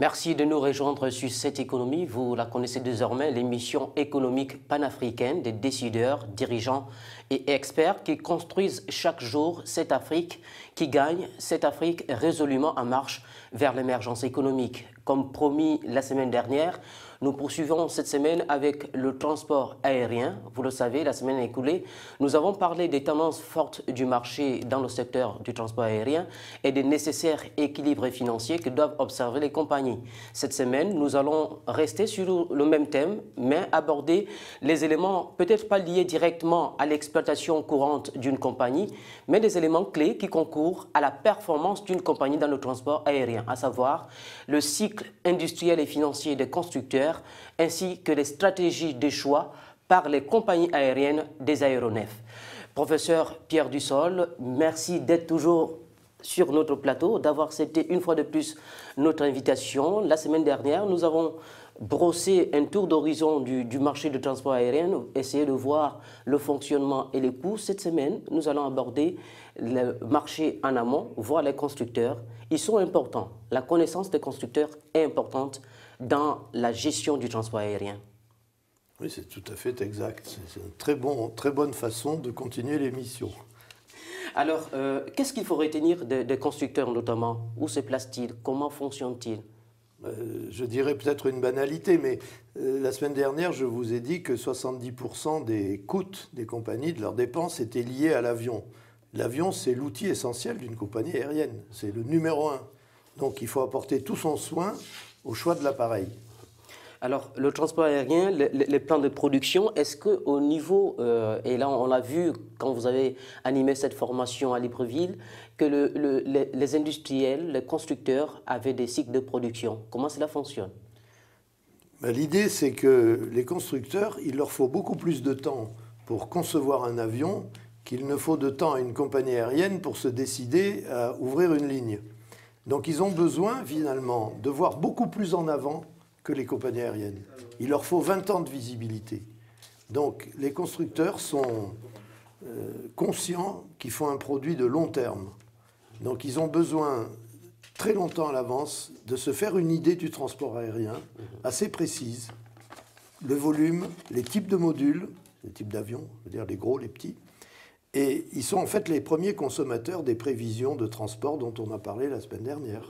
Merci de nous rejoindre sur cette économie. Vous la connaissez désormais, l'émission économique panafricaine des décideurs, dirigeants et experts qui construisent chaque jour cette Afrique qui gagne, cette Afrique résolument en marche vers l'émergence économique. Comme promis la semaine dernière, nous poursuivons cette semaine avec le transport aérien. Vous le savez, la semaine écoulée, nous avons parlé des tendances fortes du marché dans le secteur du transport aérien et des nécessaires équilibres financiers que doivent observer les compagnies. Cette semaine, nous allons rester sur le même thème, mais aborder les éléments peut-être pas liés directement à l'exploitation courante d'une compagnie, mais des éléments clés qui concourent à la performance d'une compagnie dans le transport aérien, à savoir le cycle industriel et financier des constructeurs ainsi que les stratégies de choix par les compagnies aériennes des aéronefs. Professeur Pierre Dussol, merci d'être toujours sur notre plateau, d'avoir accepté une fois de plus notre invitation. La semaine dernière, nous avons brossé un tour d'horizon du, du, marché de transport aérien, essayer de voir le fonctionnement et les coûts. Cette semaine, nous allons aborder le marché en amont, voir les constructeurs. Ils sont importants. La connaissance des constructeurs est importante dans la gestion du transport aérien. Oui, c'est tout à fait exact. C'est une très, bon, très bonne façon de continuer l'émission. Alors, euh, qu'est-ce qu'il faut retenir des, constructeurs notamment? Où se placent-ils Comment fonctionnent-ils euh, Je dirais peut-être une banalité, mais euh, la semaine dernière, je vous ai dit que 70% des coûts des compagnies, de leurs dépenses, étaient liés à l'avion. L'avion, c'est l'outil essentiel d'une compagnie aérienne. C'est le numéro un. Donc, il faut apporter tout son soin au choix de l'appareil alors, le transport aérien, les, plans de production, est-ce qu'au niveau, euh, et là on l'a vu quand vous avez animé cette formation à Libreville, que les, industriels, les constructeurs avaient des cycles de production? Comment cela fonctionne? Ben, L'idée, c'est que les constructeurs, il leur faut beaucoup plus de temps pour concevoir un avion qu'il ne faut de temps à une compagnie aérienne pour se décider à ouvrir une ligne. Donc ils ont besoin finalement de voir beaucoup plus en avant que les compagnies aériennes. Il leur faut 20 ans de visibilité. Donc les constructeurs sont euh, conscients qu'ils font un produit de long terme. Donc ils ont besoin très longtemps à l'avance de se faire une idée du transport aérien assez précise. Le volume, les types de modules, les types d'avions, c'est-à-dire les gros, les petits, et ils sont en fait les premiers consommateurs des prévisions de transport dont on a parlé la semaine dernière.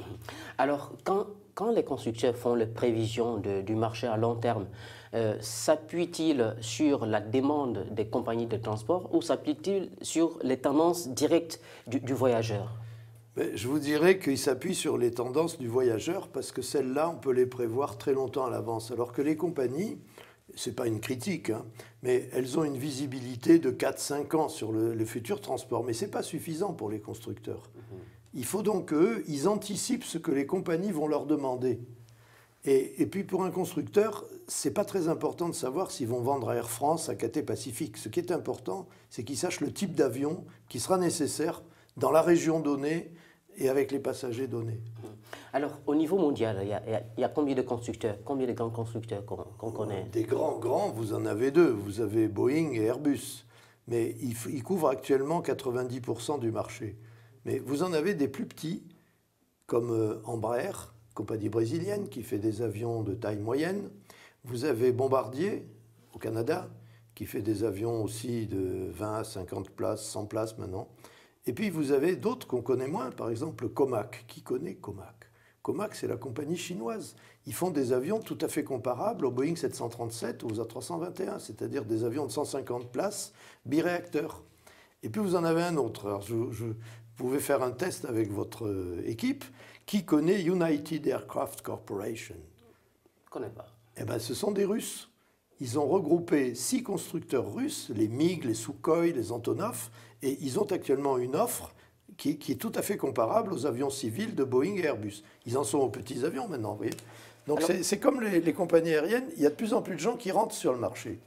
Alors, quand, quand les constructeurs font les prévisions du marché à long terme, euh, s'appuient-ils sur la demande des compagnies de transport ou s'appuient-ils sur les tendances directes du, voyageur? Je vous dirais qu'ils s'appuient sur les tendances du voyageur parce que celles-là, on peut les prévoir très longtemps à l'avance. Alors que les compagnies, ce n'est pas une critique, hein, mais elles ont une visibilité de 4-5 ans sur le, futur transport. Mais ce n'est pas suffisant pour les constructeurs. Il faut donc qu'eux, ils anticipent ce que les compagnies vont leur demander. Et, puis pour un constructeur, ce n'est pas très important de savoir s'ils vont vendre à Air France, à Cathay Pacifique. Ce qui est important, c'est qu'ils sachent le type d'avion qui sera nécessaire dans la région donnée et avec les passagers donnés. Alors, au niveau mondial, il y a, combien de constructeurs, combien de grands constructeurs qu'on connaît? Des grands, grands, vous en avez deux. Vous avez Boeing et Airbus. Mais ils, couvrent actuellement 90% du marché. Mais vous en avez des plus petits, comme euh, Embraer, compagnie brésilienne, qui fait des avions de taille moyenne. Vous avez Bombardier, au Canada, qui fait des avions aussi de 20 à 50 places, 100 places maintenant. Et puis vous avez d'autres qu'on connaît moins, par exemple Comac. Qui connaît Comac? Comac, c'est la compagnie chinoise. Ils font des avions tout à fait comparables au Boeing 737 ou aux A321, c'est-à-dire des avions de 150 places, biréacteurs. Et puis vous en avez un autre. Alors je, vous pouvez faire un test avec votre euh, équipe. Qui connaît United Aircraft Corporation? Je ne connais pas. Eh bien, ce sont des Russes. Ils ont regroupé six constructeurs russes, les MiG, les Sukhoi, les Antonov, et ils ont actuellement une offre qui, est tout à fait comparable aux avions civils de Boeing et Airbus. Ils en sont aux petits avions maintenant, vous voyez. Donc c'est comme les, compagnies aériennes, il y a de plus en plus de gens qui rentrent sur le marché.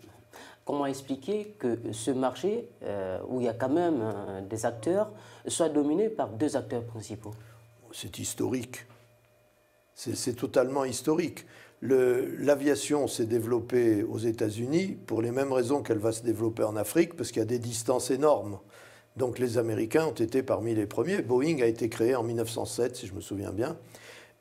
Comment expliquer que ce marché, euh, où il y a quand même euh, des acteurs, soit dominé par deux acteurs principaux? C'est historique. C'est totalement historique. L'aviation s'est développée aux États-Unis pour les mêmes raisons qu'elle va se développer en Afrique, parce qu'il y a des distances énormes. Donc les Américains ont été parmi les premiers. Boeing a été créé en 1907, si je me souviens bien.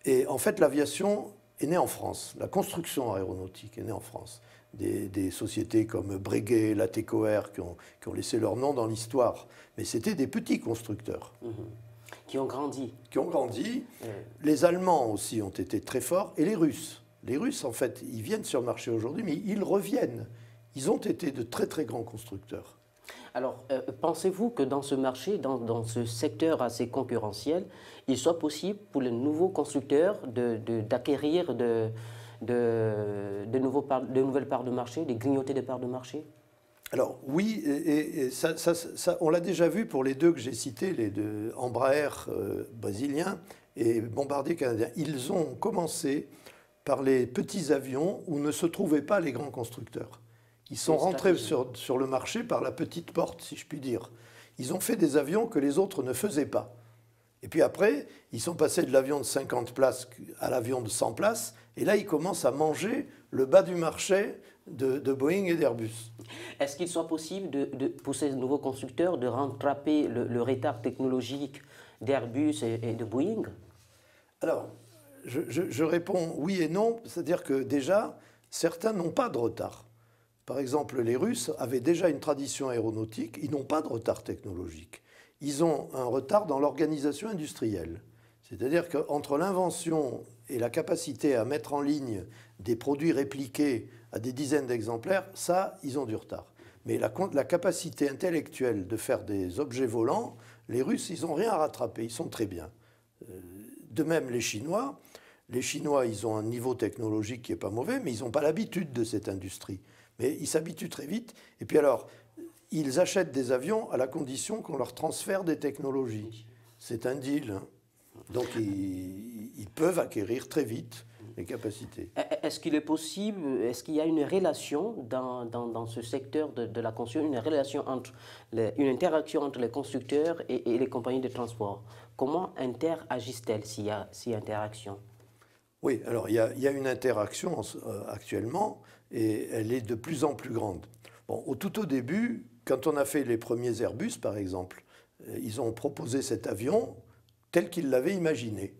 Et en fait, l'aviation est née en France. La construction aéronautique est née en France. Des, sociétés comme Breguet, Latécoère, qui ont, qui ont laissé leur nom dans l'histoire. Mais c'était des petits constructeurs. Mhm. Qui ont grandi. Qui ont grandi. Les Allemands aussi ont été très forts. Et les Russes. Les Russes, en fait, ils viennent sur le marché aujourd'hui, mais ils reviennent. Ils ont été de très très grands constructeurs. Alors, euh, pensez-vous que dans ce marché, dans, ce secteur assez concurrentiel, il soit possible pour les nouveaux constructeurs d'acquérir de, de, de, nouvelles parts de marché, de grignoter des parts de marché? Alors oui, et, ça, on l'a déjà vu pour les deux que j'ai cités, les deux Embraer euh, brésiliens et Bombardier canadien. Ils ont commencé par les petits avions où ne se trouvaient pas les grands constructeurs. Ils sont rentrés sur, sur, le marché par la petite porte, si je puis dire. Ils ont fait des avions que les autres ne faisaient pas. Et puis après, ils sont passés de l'avion de 50 places à l'avion de 100 places, et là, ils commencent à manger le bas du marché de, Boeing et d'Airbus. Est-ce qu'il soit possible de, de, pour ces nouveaux constructeurs de rattraper le, retard technologique d'Airbus et, de Boeing? Alors, je, réponds oui et non, c'est-à-dire que déjà, certains n'ont pas de retard. Par exemple, les Russes avaient déjà une tradition aéronautique, ils n'ont pas de retard technologique. Ils ont un retard dans l'organisation industrielle. C'est-à-dire qu'entre l'invention et la capacité à mettre en ligne des produits répliqués à des dizaines d'exemplaires, ça, ils ont du retard. Mais la, capacité intellectuelle de faire des objets volants, les Russes, ils n'ont rien à rattraper, ils sont très bien. Euh, de même, les Chinois, les Chinois, ils ont un niveau technologique qui n'est pas mauvais, mais ils n'ont pas l'habitude de cette industrie. Mais ils s'habituent très vite. Et puis alors, ils achètent des avions à la condition qu'on leur transfère des technologies. C'est un deal. Hein. Donc ils, peuvent acquérir très vite les capacités. Est-ce qu'il est possible, est-ce qu'il y a une relation dans, dans, ce secteur de, la construction, une relation entre, une interaction entre les constructeurs et, les compagnies de transport? Comment interagissent-elles s'il y a interaction? Oui, alors il y, a, il y a une interaction euh, actuellement et elle est de plus en plus grande. Bon, au tout au début, quand on a fait les premiers Airbus, par exemple, euh, ils ont proposé cet avion tel qu'ils l'avaient imaginé.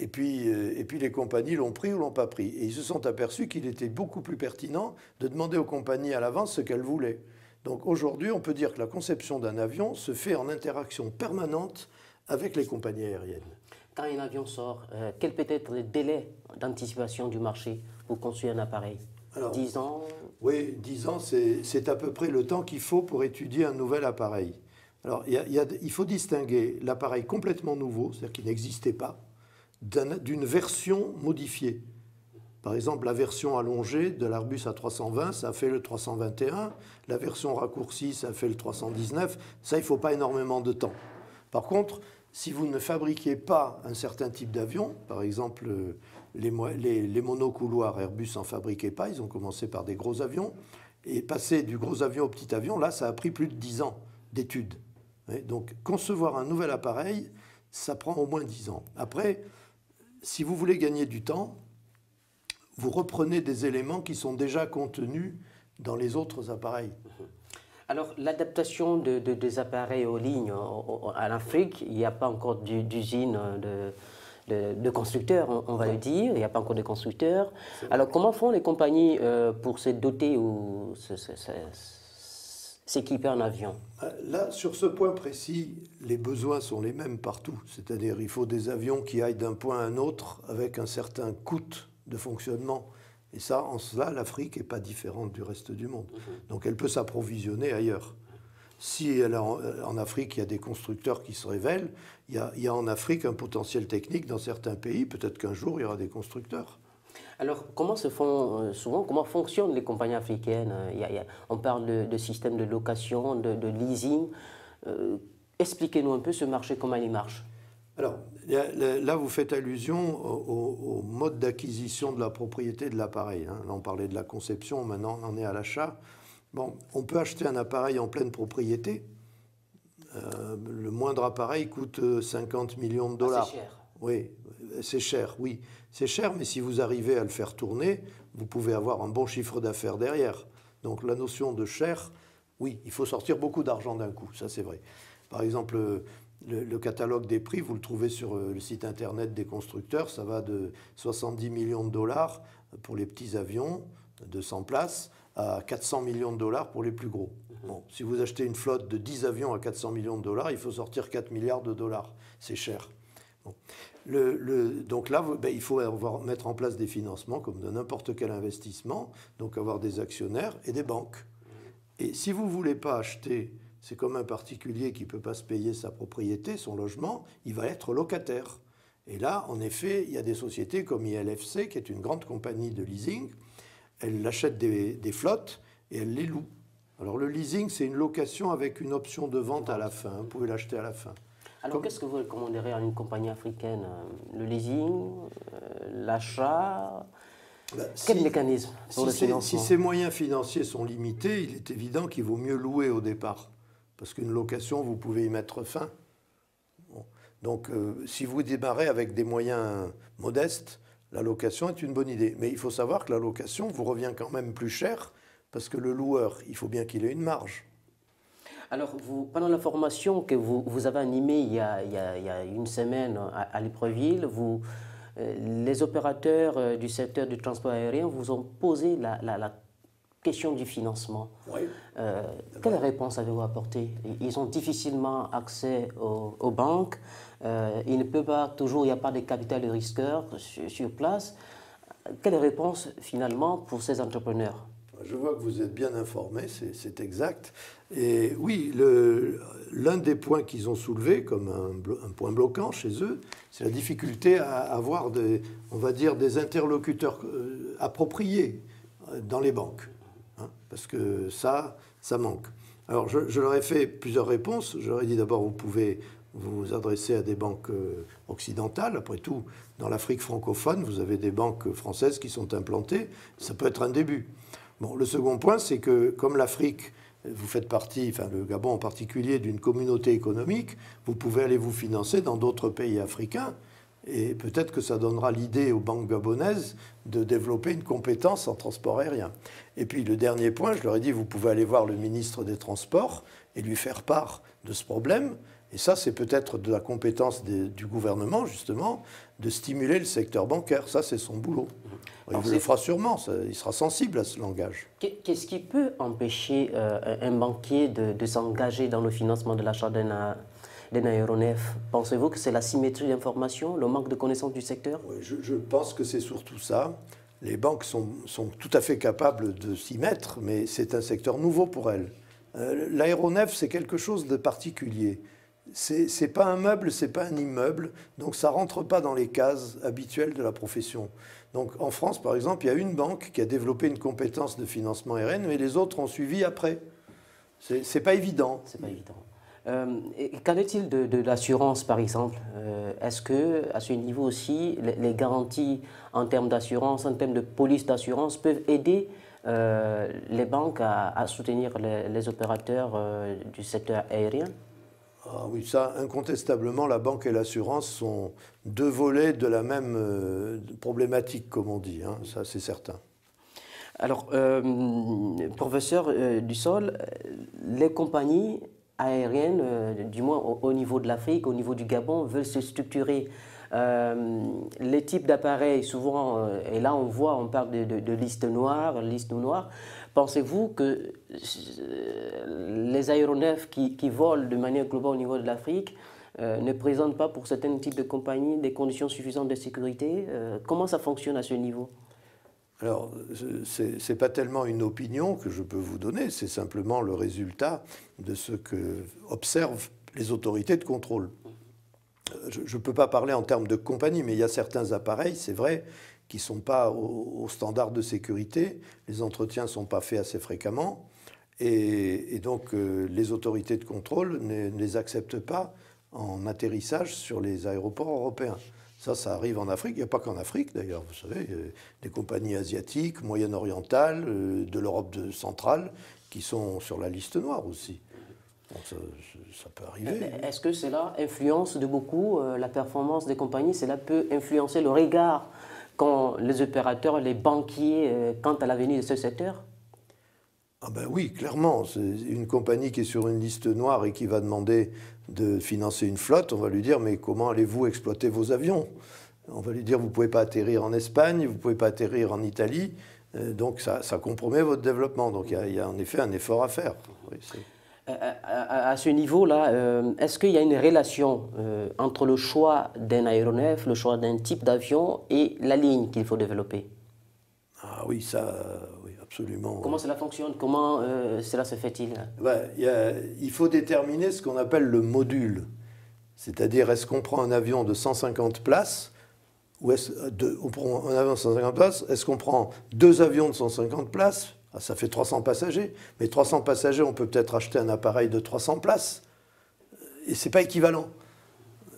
Et puis, euh, et puis les compagnies l'ont pris ou l'ont pas pris. Et ils se sont aperçus qu'il était beaucoup plus pertinent de demander aux compagnies à l'avance ce qu'elles voulaient. Donc aujourd'hui, on peut dire que la conception d'un avion se fait en interaction permanente avec les compagnies aériennes. Quand un avion sort, euh, quel peut être le délai d'anticipation du marché pour construire un appareil 10 ans Oui, 10 ans, c'est à peu près le temps qu'il faut pour étudier un nouvel appareil. Alors, il, faut distinguer l'appareil complètement nouveau, c'est-à-dire qui n'existait pas, d'une version modifiée. Par exemple, la version allongée de l'Arbus A320, ça fait le 321. La version raccourcie, ça fait le 319. Ça, il ne faut pas énormément de temps. Par contre, si vous ne fabriquiez pas un certain type d'avion, par exemple les, les, les monocouloirs Airbus n'en fabriquaient pas, ils ont commencé par des gros avions, et passer du gros avion au petit avion, là, ça a pris plus de 10 ans d'études. Donc concevoir un nouvel appareil, ça prend au moins 10 ans. Après, si vous voulez gagner du temps, vous reprenez des éléments qui sont déjà contenus dans les autres appareils. Alors, l'adaptation de, des appareils aux lignes en Afrique, il n'y a pas encore d'usine de, de, constructeurs, on, va le dire. Il n'y a pas encore de constructeurs. Alors, comment font les compagnies euh, pour se doter ou s'équiper en avion? Euh, Là, sur ce point précis, les besoins sont les mêmes partout. C'est-à-dire, il faut des avions qui aillent d'un point à un autre avec un certain coût de fonctionnement. Et ça, en cela, l'Afrique n'est pas différente du reste du monde. Mhm. Donc elle peut s'approvisionner ailleurs. Si elle en, Afrique, il y a des constructeurs qui se révèlent, il y, a, en Afrique un potentiel technique dans certains pays. Peut-être qu'un jour, il y aura des constructeurs. Alors, comment se font euh, souvent, comment fonctionnent les compagnies africaines On parle de, système de location, de, leasing. Euh, expliquez-nous un peu ce marché, comment il marche. Alors, là, vous faites allusion au, mode d'acquisition de la propriété de l'appareil. Hein. Là, on parlait de la conception, maintenant on en est à l'achat. Bon, on peut acheter un appareil en pleine propriété. Euh, le moindre appareil coûte 50 millions de dollars. cher. Oui, c'est cher, oui. C'est cher, mais si vous arrivez à le faire tourner, vous pouvez avoir un bon chiffre d'affaires derrière. Donc la notion de cher, oui, il faut sortir beaucoup d'argent d'un coup, ça c'est vrai. Par exemple, le, catalogue des prix, vous le trouvez sur euh, le site internet des constructeurs, ça va de 70 millions de dollars pour les petits avions de 100 places à 400 millions de dollars pour les plus gros. Bon, si vous achetez une flotte de 10 avions à 400 millions de dollars, il faut sortir 4 milliards de dollars. C'est cher. Le, donc là, ben, il faut avoir, mettre en place des financements comme de n'importe quel investissement, donc avoir des actionnaires et des banques. Et si vous ne voulez pas acheter, c'est comme un particulier qui ne peut pas se payer sa propriété, son logement, il va être locataire. Et là, en effet, il y a des sociétés comme ILFC, qui est une grande compagnie de leasing, elle achète des, des flottes et elle les loue. Alors le leasing, c'est une location avec une option de vente à la fin. Vous pouvez l'acheter à la fin. Alors, qu'est-ce que vous recommanderez à une compagnie africaine euh, Le leasing euh, L'achat? Bah, Quel mécanisme pour si le Si ces moyens financiers sont limités, il est évident qu'il vaut mieux louer au départ. Parce qu'une location, vous pouvez y mettre fin. Donc, euh, si vous démarrez avec des moyens modestes, la location est une bonne idée. Mais il faut savoir que la location vous revient quand même plus cher parce que le loueur, il faut bien qu'il ait une marge. Alors, pendant la formation que vous, vous avez animée il y, a, une semaine à, à vous, euh, les opérateurs euh, du secteur du transport aérien vous ont posé la, la, question du financement. Oui. Euh, quelle réponse avez-vous apporté Ils ont difficilement accès aux, banques. Euh, ils ne peuvent pas toujours, il n'y a pas de capital de risqueur sur, sur place. Quelle réponse finalement pour ces entrepreneurs? Je vois que vous êtes bien informé, c'est exact. Et oui, l'un des points qu'ils ont soulevé comme un, point bloquant chez eux, c'est la difficulté à avoir des, on va dire, des interlocuteurs euh, appropriés dans les banques. Hein, parce que ça, ça manque. Alors, je, leur ai fait plusieurs réponses. Je leur ai dit d'abord, vous pouvez vous adresser à des banques euh, occidentales. Après tout, dans l'Afrique francophone, vous avez des banques françaises qui sont implantées. Ça peut être un début. Bon, le second point, c'est que comme l'Afrique, vous faites partie, enfin le Gabon en particulier, d'une communauté économique, vous pouvez aller vous financer dans d'autres pays africains. Et peut-être que ça donnera l'idée aux banques gabonaises de développer une compétence en transport aérien. Et puis le dernier point, je leur ai dit, vous pouvez aller voir le ministre des Transports et lui faire part de ce problème. Et ça, c'est peut-être de la compétence du gouvernement, justement, de stimuler le secteur bancaire. Ça, c'est son boulot. Il le fera sûrement, il sera sensible à ce langage. Qu'est-ce qui peut empêcher euh, un banquier de, s'engager dans le financement de l'achat d'un aéronef Pensez-vous que c'est la symétrie d'information, le manque de connaissance du secteur? Je, pense que c'est surtout ça. Les banques sont, sont, tout à fait capables de s'y mettre, mais c'est un secteur nouveau pour elles. Euh, l'aéronef, c'est quelque chose de particulier c'est pas un meuble, c'est pas un immeuble, donc ça rentre pas dans les cases habituelles de la profession. Donc en France, par exemple, il y a une banque qui a développé une compétence de financement RN, mais les autres ont suivi après. C'est pas évident. C'est pas évident. Euh, Qu'en est-il de, l'assurance, par exemple euh, Est-ce que, à ce niveau aussi, les, garanties en termes d'assurance, en termes de police d'assurance, peuvent aider euh, les banques à, soutenir les opérateurs euh, du secteur aérien? Ah oui, ça, incontestablement, la banque et l'assurance sont deux volets de la même euh, problématique, comme on dit. Hein, ça, c'est certain. Alors, professeur Dussol, les compagnies aériennes, du moins au, niveau de l'Afrique, au niveau du Gabon, veulent se structurer. les types d'appareils, souvent, et là on voit, on parle de, de, de liste noire, liste noire. Pensez-vous que euh, les aéronefs qui, volent de manière globale au niveau de l'Afrique euh, ne présentent pas pour certains types de compagnies des conditions suffisantes de sécurité? Euh, Comment ça fonctionne à ce niveau? Alors, ce n'est pas tellement une opinion que je peux vous donner, c'est simplement le résultat de ce que observent les autorités de contrôle. Je ne peux pas parler en termes de compagnie, mais il y a certains appareils, c'est vrai, qui ne sont pas aux standards de sécurité. Les entretiens ne sont pas faits assez fréquemment. Et, donc, euh, les autorités de contrôle ne, les acceptent pas en atterrissage sur les aéroports européens. Ça, ça arrive en Afrique. Il n'y a pas qu'en Afrique, d'ailleurs. Vous savez, des compagnies asiatiques, moyen-orientales, euh, de l'Europe centrale, qui sont sur la liste noire aussi. ça, ça, peut arriver. Est-ce que cela influence de beaucoup la performance des compagnies? Cela peut influencer le regard qu'ont les opérateurs, les banquiers quant à l'avenir de ce secteur? Ah ben oui, clairement. Une compagnie qui est sur une liste noire et qui va demander de financer une flotte. On va lui dire, mais comment allez-vous exploiter vos avions? On va lui dire, vous ne pouvez pas atterrir en Espagne, vous ne pouvez pas atterrir en Italie. Euh, donc ça, compromet votre développement. Donc il y, a en effet un effort à faire. Euh, à, ce niveau-là, euh, est-ce qu'il y a une relation entre le choix d'un aéronef, le choix d'un type d'avion et la ligne qu'il faut développer? Ah oui, ça, absolument. Comment cela fonctionne? Comment euh, cela se fait-il? Il faut déterminer ce qu'on appelle le module. C'est-à-dire, est-ce qu'on prend un avion de 150 places ou est-ce on prend un avion de 150 places Est-ce qu'on prend deux avions de 150 places? Ah, Ça fait 300 passagers. Mais 300 passagers, on peut peut-être acheter un appareil de 300 places. Et ce n'est pas équivalent.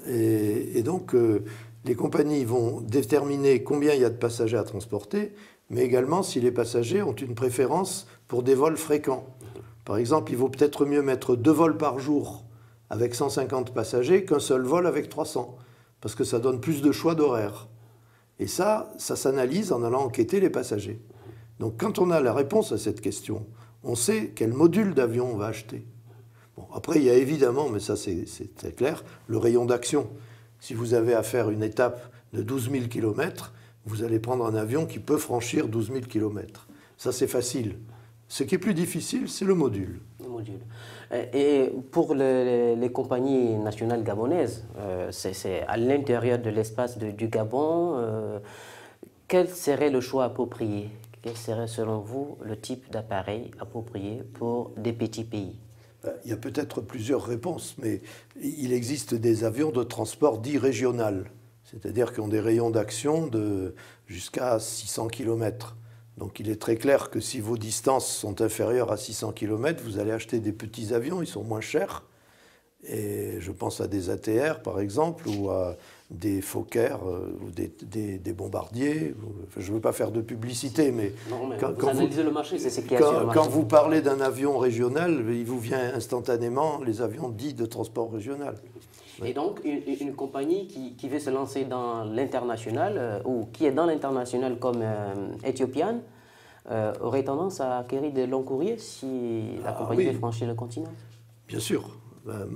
Et, donc, euh, les compagnies vont déterminer combien il y a de passagers à transporter mais également si les passagers ont une préférence pour des vols fréquents. Par exemple, il vaut peut-être mieux mettre deux vols par jour avec 150 passagers qu'un seul vol avec 300, parce que ça donne plus de choix d'horaire. Et ça, ça s'analyse en allant enquêter les passagers. Donc quand on a la réponse à cette question, on sait quel module d'avion on va acheter. Bon, après, il y a évidemment, mais ça c'est clair, le rayon d'action. Si vous avez à faire une étape de 12 000 km, vous allez prendre un avion qui peut franchir 12 000 km. Ça, c'est facile. Ce qui est plus difficile, c'est le module. Le module. Et pour les, compagnies nationales gabonaises, euh, c'est à l'intérieur de l'espace du Gabon, euh, quel serait le choix approprié? Quel serait selon vous le type d'appareil approprié pour des petits pays? Ben, il y a peut-être plusieurs réponses, mais il existe des avions de transport dits régional c'est-à-dire qu'ils ont des rayons d'action de jusqu'à 600 km. Donc il est très clair que si vos distances sont inférieures à 600 km, vous allez acheter des petits avions, ils sont moins chers. Et je pense à des ATR par exemple, ou à des Fokker, euh, ou des, bombardiers. je ne veux pas faire de publicité, mais, quand, vous analysez le marché, c'est ce qui quand, quand vous parlez d'un avion régional, il vous vient instantanément les avions dits de transport régional. Et donc, une, compagnie qui, veut se lancer dans l'international, euh, ou qui est dans l'international comme euh, Ethiopian, euh, aurait tendance à acquérir des longs courriers si la ah compagnie veut franchir le continent Bien sûr. Ben,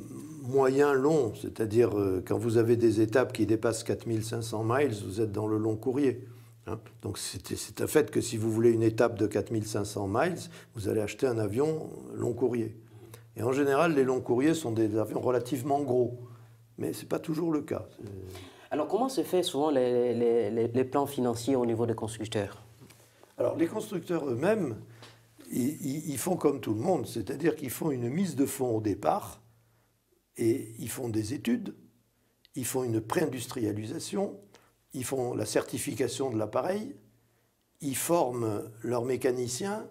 moyen long, c'est-à-dire quand vous avez des étapes qui dépassent 4500 miles, vous êtes dans le long courrier. Hein. Donc c'est un fait que si vous voulez une étape de 4500 miles, vous allez acheter un avion long courrier. Et en général, les longs courriers sont des avions relativement gros mais ce n'est pas toujours le cas. Alors comment se fait souvent les, plans financiers au niveau des constructeurs Alors les constructeurs eux-mêmes, ils, font comme tout le monde, c'est-à-dire qu'ils font une mise de fonds au départ, et ils font des études, ils font une pré-industrialisation, ils font la certification de l'appareil, ils forment leurs mécaniciens,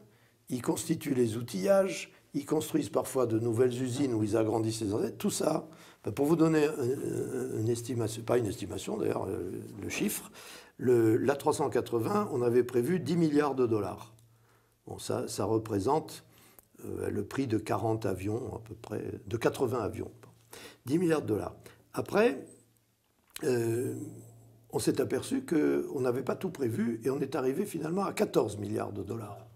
ils constituent les outillages, ils construisent parfois de nouvelles usines où ils agrandissent les enseignes. Tout ça, pour vous donner une estimation, pas une estimation d'ailleurs, euh, le chiffre, l'A380, on avait prévu 10 milliards de dollars. Ça représente euh, le prix de 40 avions, à peu près, de 80 avions. 10 milliards de dollars. Après, euh, on s'est aperçu qu'on n'avait pas tout prévu et on est arrivé finalement à 14 milliards de dollars.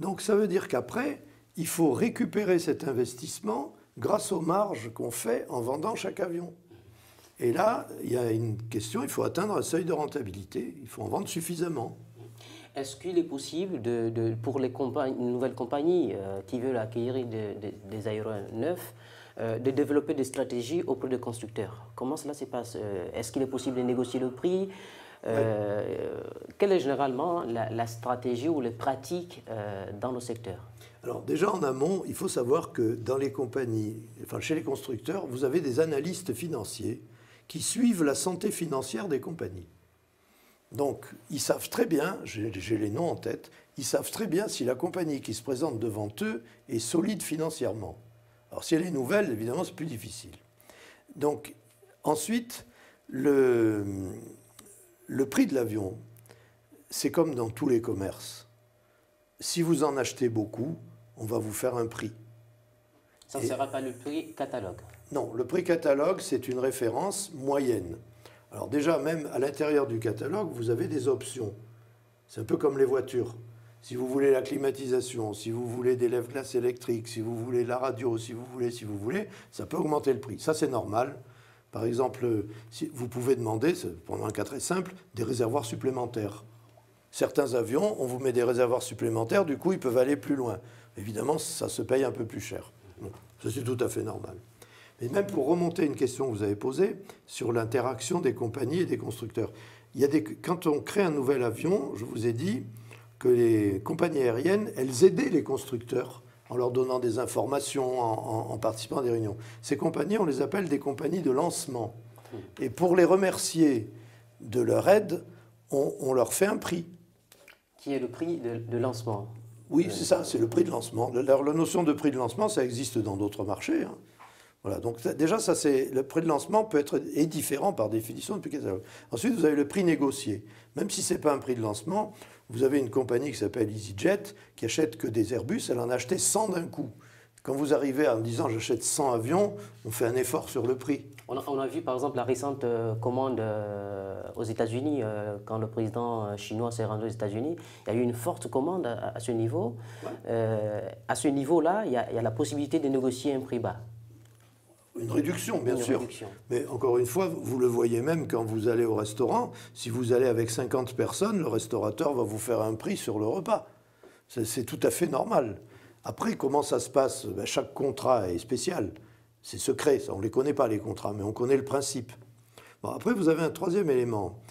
Donc ça veut dire qu'après, il faut récupérer cet investissement grâce aux marges qu'on fait en vendant chaque avion. Et là, il y a une question, il faut atteindre un seuil de rentabilité, il faut en vendre suffisamment. Est-ce qu'il est possible, de, pour les une nouvelle compagnie euh, qui veut acquérir des aéronefs, euh, de développer des stratégies auprès des constructeurs? Comment cela se passe? Euh, Est-ce qu'il est possible de négocier le prix? Quelle est généralement la, la, stratégie ou les pratiques dans nos secteurs alors déjà en amont, il faut savoir que dans les compagnies, enfin chez les constructeurs, vous avez des analystes financiers qui suivent la santé financière des compagnies. Donc ils savent très bien, j'ai les noms en tête, ils savent très bien si la compagnie qui se présente devant eux est solide financièrement. Alors si elle est nouvelle, évidemment, c'est plus difficile. Donc ensuite, le, le prix de l'avion, c'est comme dans tous les commerces. Si vous en achetez beaucoup, on va vous faire un prix. Ça ne sera pas le prix catalogue Non, le prix catalogue, c'est une référence moyenne. Alors déjà, même à l'intérieur du catalogue, vous avez des options. C'est un peu comme les voitures. Si vous voulez la climatisation, si vous voulez des lèvres-glaces électriques, si vous voulez la radio, si vous voulez, si vous voulez, ça peut augmenter le prix. Ça, c'est normal. Par exemple, si vous pouvez demander, pendant un cas très simple, des réservoirs supplémentaires. Certains avions, on vous met des réservoirs supplémentaires, du coup, ils peuvent aller plus loin. Évidemment, ça se paye un peu plus cher. c'est tout à fait normal. Mais même pour remonter une question que vous avez posée sur l'interaction des compagnies et des constructeurs. Il y a quand on crée un nouvel avion, je vous ai dit que les compagnies aériennes, elles aidaient les constructeurs en leur donnant des informations, en, participant à des réunions. Ces compagnies, on les appelle des compagnies de lancement. Et pour les remercier de leur aide, on, leur fait un prix. Qui est le prix de, lancement? Oui, c'est ça, c'est le prix de lancement. La, la, notion de prix de lancement, ça existe dans d'autres marchés. Hein. Voilà, donc déjà, ça, c'est, le prix de lancement peut être est différent par définition depuis catalogue. Ensuite, vous avez le prix négocié. Même si ce n'est pas un prix de lancement, vous avez une compagnie qui s'appelle EasyJet qui achète que des Airbus, elle en a acheté 100 d'un coup. Quand vous arrivez en disant j'achète 100 avions, on fait un effort sur le prix. On a, vu par exemple la récente euh, commande euh, aux États-Unis, euh, quand le président chinois s'est rendu aux États-Unis, il y a eu une forte commande à, ce niveau. à ce niveau-là, il, y a la possibilité de négocier un prix bas. Une réduction, bien sûr. Mais encore une fois, vous le voyez même quand vous allez au restaurant. Si vous allez avec 50 personnes, le restaurateur va vous faire un prix sur le repas. C'est tout à fait normal. Après, comment ça se passe? Ben, Chaque contrat est spécial. C'est secret, ça. On ne les connaît pas, les contrats, mais on connaît le principe. Bon, après, vous avez un troisième élément.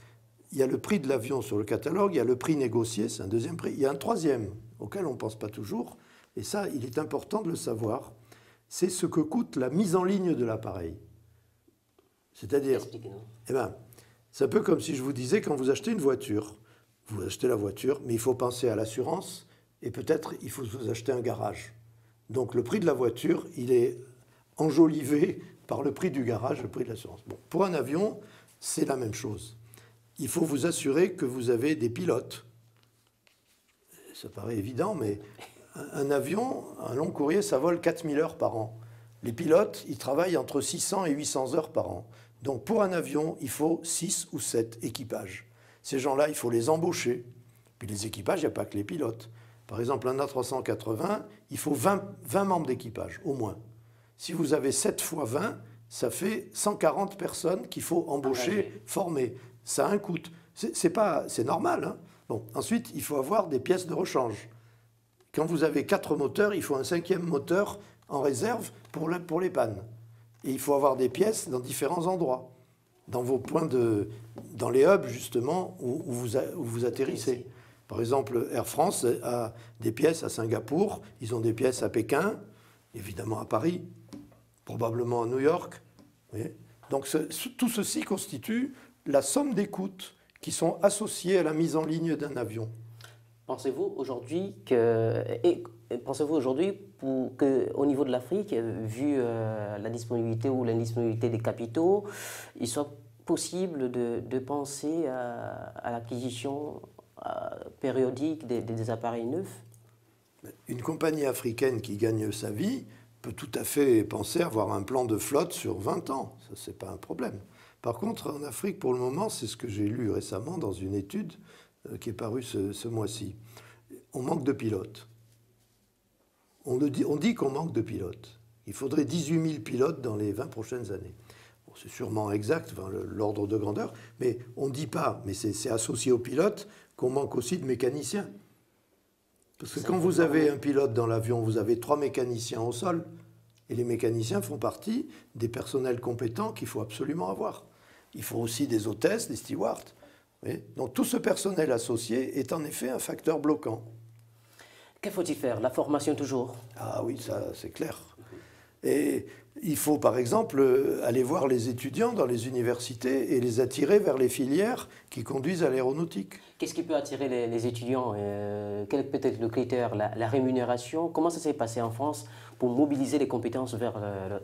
Il y a le prix de l'avion sur le catalogue, il y a le prix négocié, c'est un deuxième prix. Il y a un troisième, auquel on ne pense pas toujours. Et ça, il est important de le savoir c'est ce que coûte la mise en ligne de l'appareil. C'est-à-dire, eh ben, c'est un peu comme si je vous disais quand vous achetez une voiture, vous achetez la voiture, mais il faut penser à l'assurance et peut-être il faut vous acheter un garage. Donc le prix de la voiture, il est enjolivé par le prix du garage, le prix de l'assurance. Bon, pour un avion, c'est la même chose. Il faut vous assurer que vous avez des pilotes. Ça paraît évident, mais un avion, un long courrier, ça vole 4000 heures par an. Les pilotes, ils travaillent entre 600 et 800 heures par an. Donc pour un avion, il faut 6 ou 7 équipages. Ces gens-là, il faut les embaucher. Puis les équipages, il n'y a pas que les pilotes. Par exemple, un A380, il faut 20, 20 membres d'équipage, au moins. Si vous avez 7 fois 20, ça fait 140 personnes qu'il faut embaucher, former. Ça a un coût. C'est pas, c'est normal. Hein. bon, ensuite, il faut avoir des pièces de rechange. Quand vous avez quatre moteurs, il faut un cinquième moteur en réserve pour, pour les pannes. Et il faut avoir des pièces dans différents endroits, dans vos points de, dans les hubs justement où, vous, vous atterrissez. Par exemple, Air France a des pièces à Singapour, ils ont des pièces à Pékin, évidemment à Paris, probablement à New York. Donc tout ceci constitue la somme des coûts qui sont associés à la mise en ligne d'un avion. Pensez-vous aujourd'hui que et, pensez-vous aujourd'hui qu'au niveau de l'Afrique, vu euh, la disponibilité ou l'indisponibilité des capitaux, il soit possible de, penser à, l'acquisition euh, périodique des, appareils neufs? Une compagnie africaine qui gagne sa vie peut tout à fait penser avoir un plan de flotte sur 20 ans. Ça, c'est pas un problème. Par contre, en Afrique, pour le moment, c'est ce que j'ai lu récemment dans une étude, euh, qui est paru ce, mois-ci. On manque de pilotes. On, dit, on dit qu'on manque de pilotes. Il faudrait 18 000 pilotes dans les 20 prochaines années. c'est sûrement exact, l'ordre de grandeur, mais on ne dit pas, mais c'est associé aux pilotes, qu'on manque aussi de mécaniciens. Parce que quand vous avez un pilote dans l'avion, vous avez trois mécaniciens au sol, et les mécaniciens font partie des personnels compétents qu'il faut absolument avoir. Il faut aussi des hôtesses, des stewards. Donc tout ce personnel associé est en effet un facteur bloquant. Que faut-il faire? La formation toujours? Ah oui, ça c'est clair. Et il faut par exemple aller voir les étudiants dans les universités et les attirer vers les filières qui conduisent à l'aéronautique. Qu'est-ce qui peut attirer les, étudiants euh, Quel peut être le critère la, rémunération? Comment ça s'est passé en France pour mobiliser les compétences vers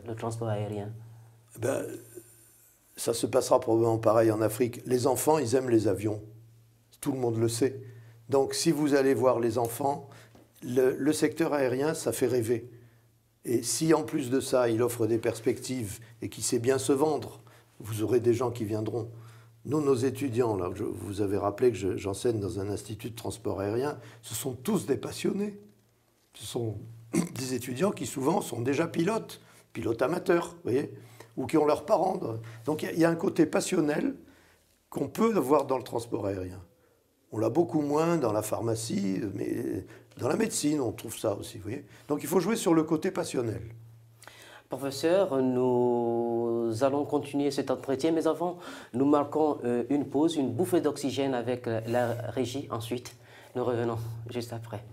le, transport aérien? Ben, ça se passera probablement pareil en Afrique. Les enfants, ils aiment les avions. Tout le monde le sait. Donc si vous allez voir les enfants, le, secteur aérien, ça fait rêver. Et si en plus de ça, il offre des perspectives et qu'il sait bien se vendre, vous aurez des gens qui viendront. Nous, nos étudiants, là, vous avez rappelé que j'enseigne dans un institut de transport aérien, ce sont tous des passionnés. Ce sont des étudiants qui souvent sont déjà pilotes, pilotes amateurs, vous voyez, ou qui ont leurs parents. Donc il y, a un côté passionnel qu'on peut avoir dans le transport aérien. On l'a beaucoup moins dans la pharmacie, mais dans la médecine, on trouve ça aussi. Donc il faut jouer sur le côté passionnel. Professeur, nous allons continuer cet entretien, mais avant, nous marquons euh, une pause, une bouffée d'oxygène avec la régie. Ensuite, nous revenons juste après.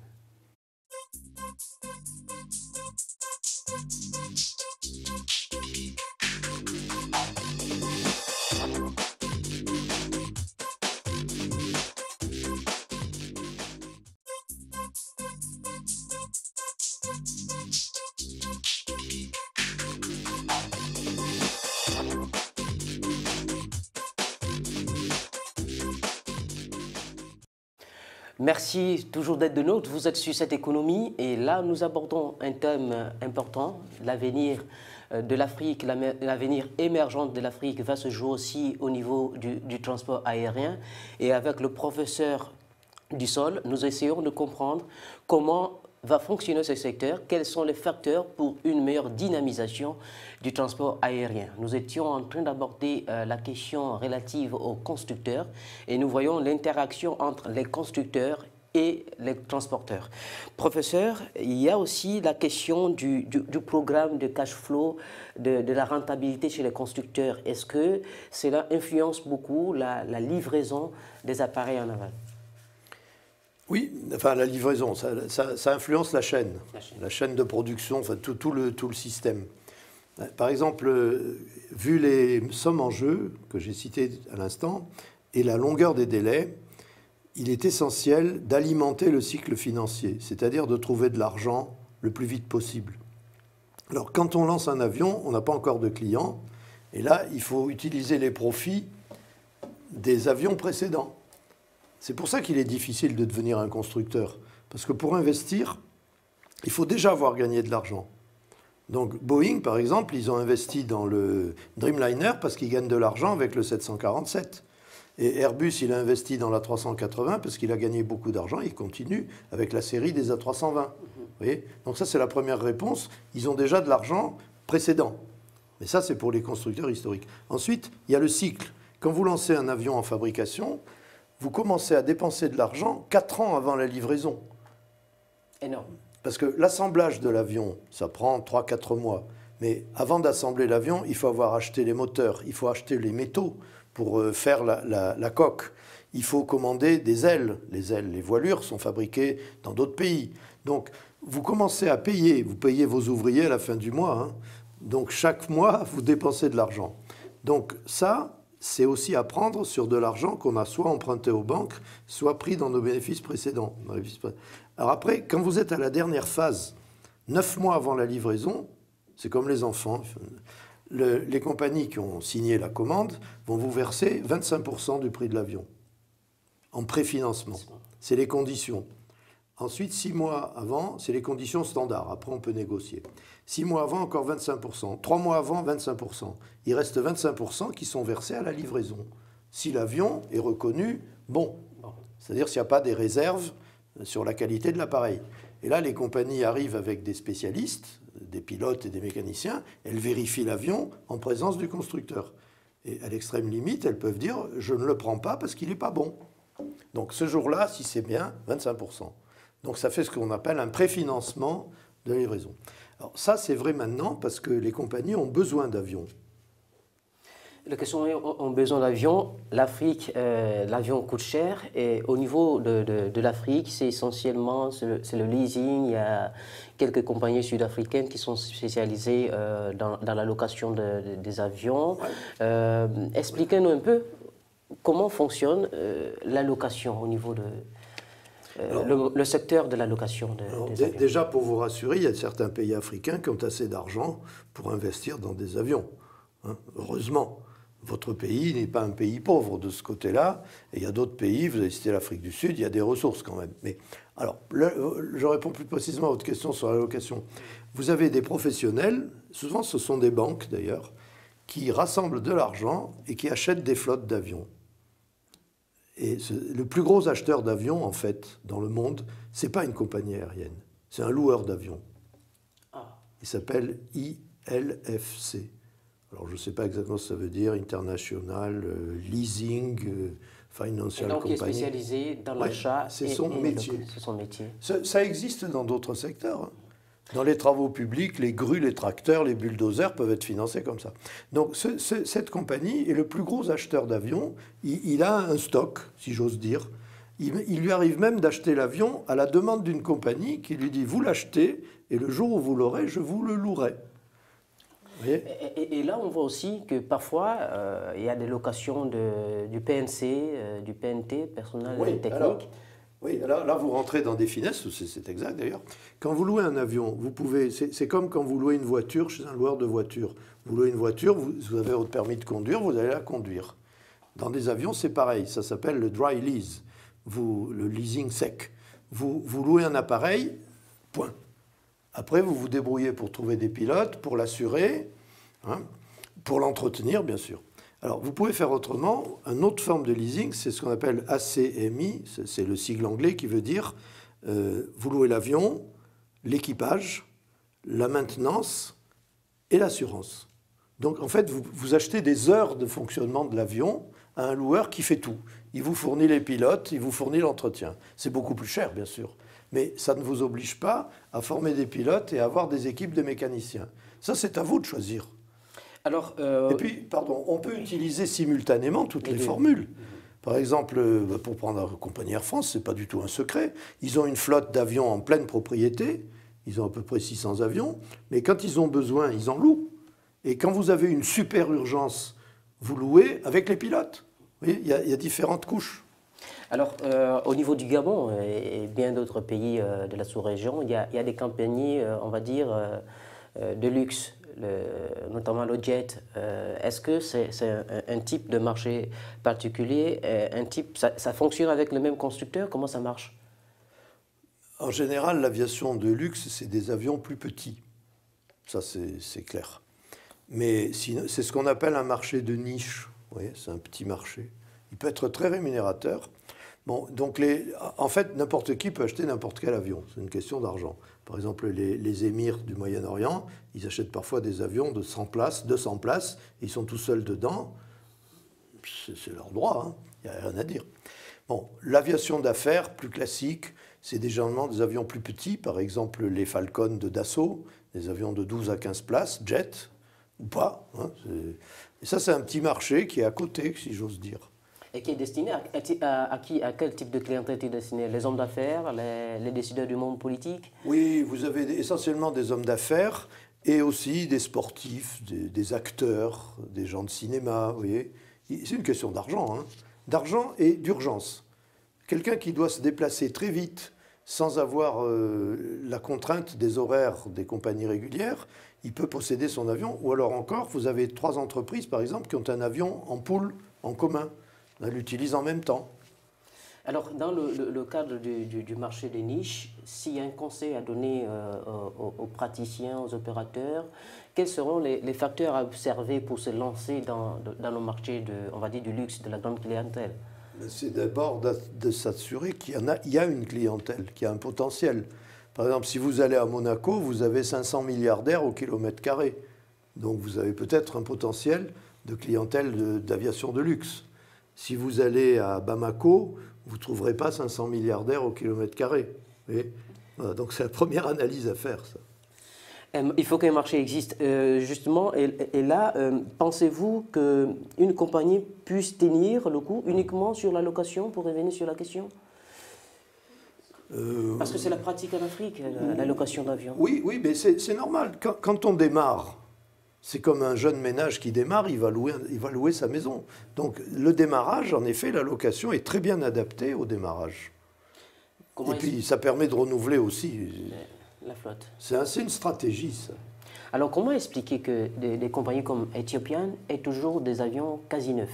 Merci toujours d'être de nous. Vous êtes sur cette économie et là, nous abordons un thème important, l'avenir euh, de l'Afrique, l'avenir émergent de l'Afrique va se jouer aussi au niveau du, du, transport aérien. Et avec le professeur du sol, nous essayons de comprendre comment va fonctionner ce secteur, quels sont les facteurs pour une meilleure dynamisation du transport aérien. Nous étions en train d'aborder euh, la question relative aux constructeurs et nous voyons l'interaction entre les constructeurs et les transporteurs. Professeur, il y a aussi la question du, programme de cash flow, de, la rentabilité chez les constructeurs. Est-ce que cela influence beaucoup la, livraison des appareils en aval? Oui, enfin la livraison, ça, influence la chaîne, la chaîne, de production, enfin tout, le, tout le système. Par exemple, euh, vu les sommes en jeu que j'ai citées à l'instant et la longueur des délais, il est essentiel d'alimenter le cycle financier, c'est-à-dire de trouver de l'argent le plus vite possible. Alors quand on lance un avion, on n'a pas encore de clients, et là, il faut utiliser les profits des avions précédents. C'est pour ça qu'il est difficile de devenir un constructeur, parce que pour investir, il faut déjà avoir gagné de l'argent. Donc Boeing, par exemple, ils ont investi dans le Dreamliner parce qu'ils gagnent de l'argent avec le 747. Et Airbus, il a investi dans la 380 parce qu'il a gagné beaucoup d'argent. Il continue avec la série des A320. voyez? Donc ça, c'est la première réponse. Ils ont déjà de l'argent précédent. Mais ça, c'est pour les constructeurs historiques. Ensuite, il y a le cycle. Quand vous lancez un avion en fabrication, vous commencez à dépenser de l'argent 4 ans avant la livraison. Énorme. Parce que l'assemblage de l'avion, ça prend 3-4 mois. Mais avant d'assembler l'avion, il faut avoir acheté les moteurs, il faut acheter les métaux pour euh, faire la, coque. Il faut commander des ailes. Les ailes, les voilures sont fabriquées dans d'autres pays. Donc, vous commencez à payer. Vous payez vos ouvriers à la fin du mois. Hein. Donc, chaque mois, vous dépensez de l'argent. Donc, ça, c'est aussi à prendre sur de l'argent qu'on a soit emprunté aux banques, soit pris dans nos bénéfices précédents. Alors après, quand vous êtes à la dernière phase, neuf mois avant la livraison, c'est comme les enfants. Les compagnies qui ont signé la commande vont vous verser 25% du prix de l'avion en préfinancement. C'est les conditions. Ensuite, six mois avant, c'est les conditions standards. Après, on peut négocier. Six mois avant, encore 25%. Trois mois avant, 25%. Il reste 25% qui sont versés à la livraison. Si l'avion est reconnu bon, c'est-à-dire s'il n'y a pas des réserves sur la qualité de l'appareil. Et là, les compagnies arrivent avec des spécialistes, des pilotes et des mécaniciens, elles vérifient l'avion en présence du constructeur. Et à l'extrême limite, elles peuvent dire je ne le prends pas parce qu'il n'est pas bon. Donc ce jour-là, si c'est bien, 25%. Donc ça fait ce qu'on appelle un préfinancement de livraison. Alors ça, c'est vrai maintenant parce que les compagnies ont besoin d'avions. Les questions ont besoin d'avions. L'Afrique, euh, l'avion coûte cher. Et au niveau de, de, l'Afrique, c'est essentiellement c'est le, leasing. Il y a quelques compagnies sud-africaines qui sont spécialisées euh, dans, dans, la location des avions. Euh, expliquez-nous un peu comment fonctionne la location au niveau de, le, secteur de la location des avions. Déjà, pour vous rassurer, il y a certains pays africains qui ont assez d'argent pour investir dans des avions. Hein, heureusement. Votre pays n'est pas un pays pauvre de ce côté-là. Et il y a d'autres pays, vous avez cité l'Afrique du Sud, il y a des ressources quand même. Mais alors, je réponds plus précisément à votre question sur la location. Vous avez des professionnels, souvent ce sont des banques d'ailleurs, qui rassemblent de l'argent et qui achètent des flottes d'avions. Et le plus gros acheteur d'avions, en fait, dans le monde, ce n'est pas une compagnie aérienne, c'est un loueur d'avions. Ah. Il s'appelle ILFC. Alors je ne sais pas exactement ce que ça veut dire, International euh, Leasing euh, Financial et donc, Company. Est spécialisé dans l'achat. c'est son, métier. C'est son métier. Ça, existe dans d'autres secteurs. Hein. Dans les travaux publics, les grues, les tracteurs, les bulldozers peuvent être financés comme ça. Donc cette compagnie est le plus gros acheteur d'avions. Il, a un stock, si j'ose dire. Il, il, lui arrive même d'acheter l'avion à la demande d'une compagnie qui lui dit vous l'achetez et le jour où vous l'aurez, je vous le louerai. Et, là, on voit aussi que parfois, euh, il y a des locations de, du PNC, euh, du PNT, personnel technique. oui, alors là, vous rentrez dans des finesses, c'est exact d'ailleurs. Quand vous louez un avion, vous pouvez, c'est comme quand vous louez une voiture chez un loueur de voiture. Vous louez une voiture, vous, avez votre permis de conduire, vous allez la conduire. Dans des avions, c'est pareil, ça s'appelle le dry lease, vous, le leasing sec. Vous, vous louez un appareil, point. Après, vous vous débrouillez pour trouver des pilotes, pour l'assurer, hein, pour l'entretenir, bien sûr. Alors, vous pouvez faire autrement. Une autre forme de leasing, c'est ce qu'on appelle ACMI, c'est le sigle anglais qui veut dire euh, vous louez l'avion, l'équipage, la maintenance et l'assurance. Donc, en fait, vous, vous achetez des heures de fonctionnement de l'avion à un loueur qui fait tout. Il vous fournit les pilotes, il vous fournit l'entretien. C'est beaucoup plus cher, bien sûr mais ça ne vous oblige pas à former des pilotes et à avoir des équipes de mécaniciens. Ça, c'est à vous de choisir. Alors, euh, Et puis, pardon, on peut utiliser simultanément toutes les, formules. Par exemple, euh, pour prendre la compagnie Air France, ce n'est pas du tout un secret. Ils ont une flotte d'avions en pleine propriété. Ils ont à peu près 600 avions. Mais quand ils ont besoin, ils en louent. Et quand vous avez une super urgence, vous louez avec les pilotes. il y a différentes couches. Alors, euh, au niveau du Gabon et, bien d'autres pays euh, de la sous-région, il, y, a des compagnies, euh, on va dire, de luxe, notamment le jet. Est-ce que c'est un, type de marché particulier? Un type, ça, fonctionne avec le même constructeur? Comment ça marche? En général, l'aviation de luxe, c'est des avions plus petits. Ça, c'est clair. Mais c'est ce qu'on appelle un marché de niche. Vous voyez, c'est un petit marché. Il peut être très rémunérateur. Bon, donc les, en fait, n'importe qui peut acheter n'importe quel avion. C'est une question d'argent. Par exemple, les, émirs du Moyen-Orient, ils achètent parfois des avions de 100 places, 200 places, ils sont tout seuls dedans. C'est leur droit, hein. il n'y a rien à dire. Bon, l'aviation d'affaires, plus classique, c'est généralement des avions plus petits, par exemple les Falcon de Dassault, des avions de 12 à 15 places, jet, ou pas. Hein, et ça, c'est un petit marché qui est à côté, si j'ose dire et qui est destiné à, qui, à quel type de clientèle est destiné? Les hommes d'affaires, les, décideurs du monde politique? Oui, vous avez essentiellement des hommes d'affaires et aussi des sportifs, des, acteurs, des gens de cinéma, vous voyez. C'est une question d'argent, hein. d'argent et d'urgence. Quelqu'un qui doit se déplacer très vite sans avoir euh, la contrainte des horaires des compagnies régulières, il peut posséder son avion. Ou alors encore, vous avez trois entreprises, par exemple, qui ont un avion en poule en commun elle l'utilise en même temps. Alors, dans le, cadre du, marché des niches, s'il y a un conseil à donner euh, aux, praticiens, aux opérateurs, quels seront les, facteurs à observer pour se lancer dans, dans le marché de, on va dire, du luxe, de la grande clientèle? C'est d'abord de, s'assurer qu'il y, en a, il y a une clientèle, qu'il y a un potentiel. Par exemple, si vous allez à Monaco, vous avez 500 milliardaires au kilomètre carré. Donc vous avez peut-être un potentiel de clientèle d'aviation de luxe. Si vous allez à Bamako, vous ne trouverez pas 500 milliardaires au kilomètre carré. donc c'est la première analyse à faire, ça. Euh, il faut qu'un marché existe, euh, justement. Et, là, euh, pensez-vous qu'une compagnie puisse tenir le coup uniquement sur la location, pour revenir sur la question? Parce que c'est la pratique en Afrique, la, location d'avion. Oui, oui, mais c'est normal. quand, on démarre, c'est comme un jeune ménage qui démarre, il va, louer, il va louer sa maison. Donc le démarrage, en effet, la location est très bien adaptée au démarrage. Et puis ça permet de renouveler aussi. La flotte. C'est une stratégie, ça. Alors comment expliquer que des, compagnies comme Ethiopian aient toujours des avions quasi neufs?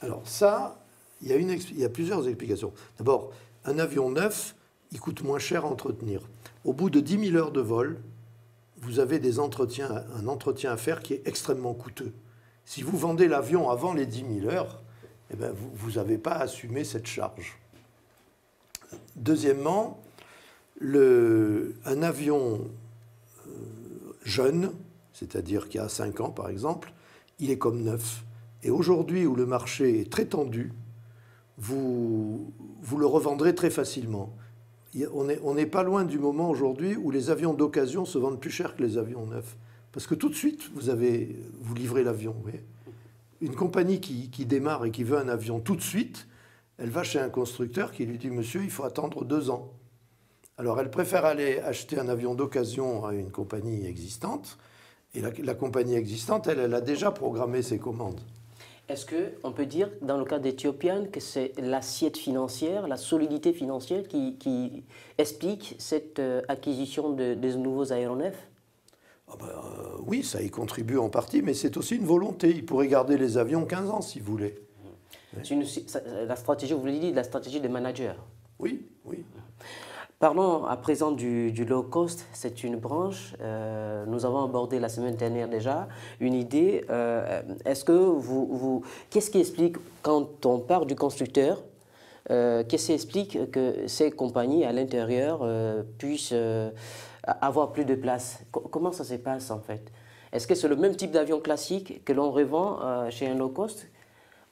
Alors ça, il y, a une, il y a plusieurs explications. D'abord, un avion neuf, il coûte moins cher à entretenir. Au bout de 10 000 heures de vol, vous avez des entretiens, un entretien à faire qui est extrêmement coûteux. Si vous vendez l'avion avant les 10 000 heures, eh ben, vous n'avez pas assumé cette charge. Deuxièmement, un avion euh, jeune, c'est-à-dire qui a 5 ans par exemple, il est comme neuf. Et aujourd'hui où le marché est très tendu, vous, vous le revendrez très facilement. On n'est pas loin du moment aujourd'hui où les avions d'occasion se vendent plus cher que les avions neufs. Parce que tout de suite, vous, avez, vous livrez l'avion. Une compagnie qui, démarre et qui veut un avion tout de suite, elle va chez un constructeur qui lui dit Monsieur, il faut attendre deux ans. Alors elle préfère aller acheter un avion d'occasion à une compagnie existante. Et la, la compagnie existante, elle, elle a déjà programmé ses commandes. Est-ce qu'on peut dire, dans le cas d'Ethiopian, que c'est l'assiette financière, la solidité financière qui, explique cette euh, acquisition de, des nouveaux aéronefs? Ah ben, euh, Oui, ça y contribue en partie, mais c'est aussi une volonté. Il pourrait garder les avions 15 ans s'il voulait. la stratégie, vous l'avez dit, la stratégie des managers. Oui, oui. Parlons à présent du, low cost. C'est une branche. Euh, nous avons abordé la semaine dernière déjà une idée. Euh, est-ce que vous, vous qu'est-ce qui explique quand on part du constructeur euh, Qu'est-ce qui explique que ces compagnies à l'intérieur puissent avoir plus de place? Comment ça se passe en fait? Est-ce que c'est le même type d'avion classique que l'on revend chez un low cost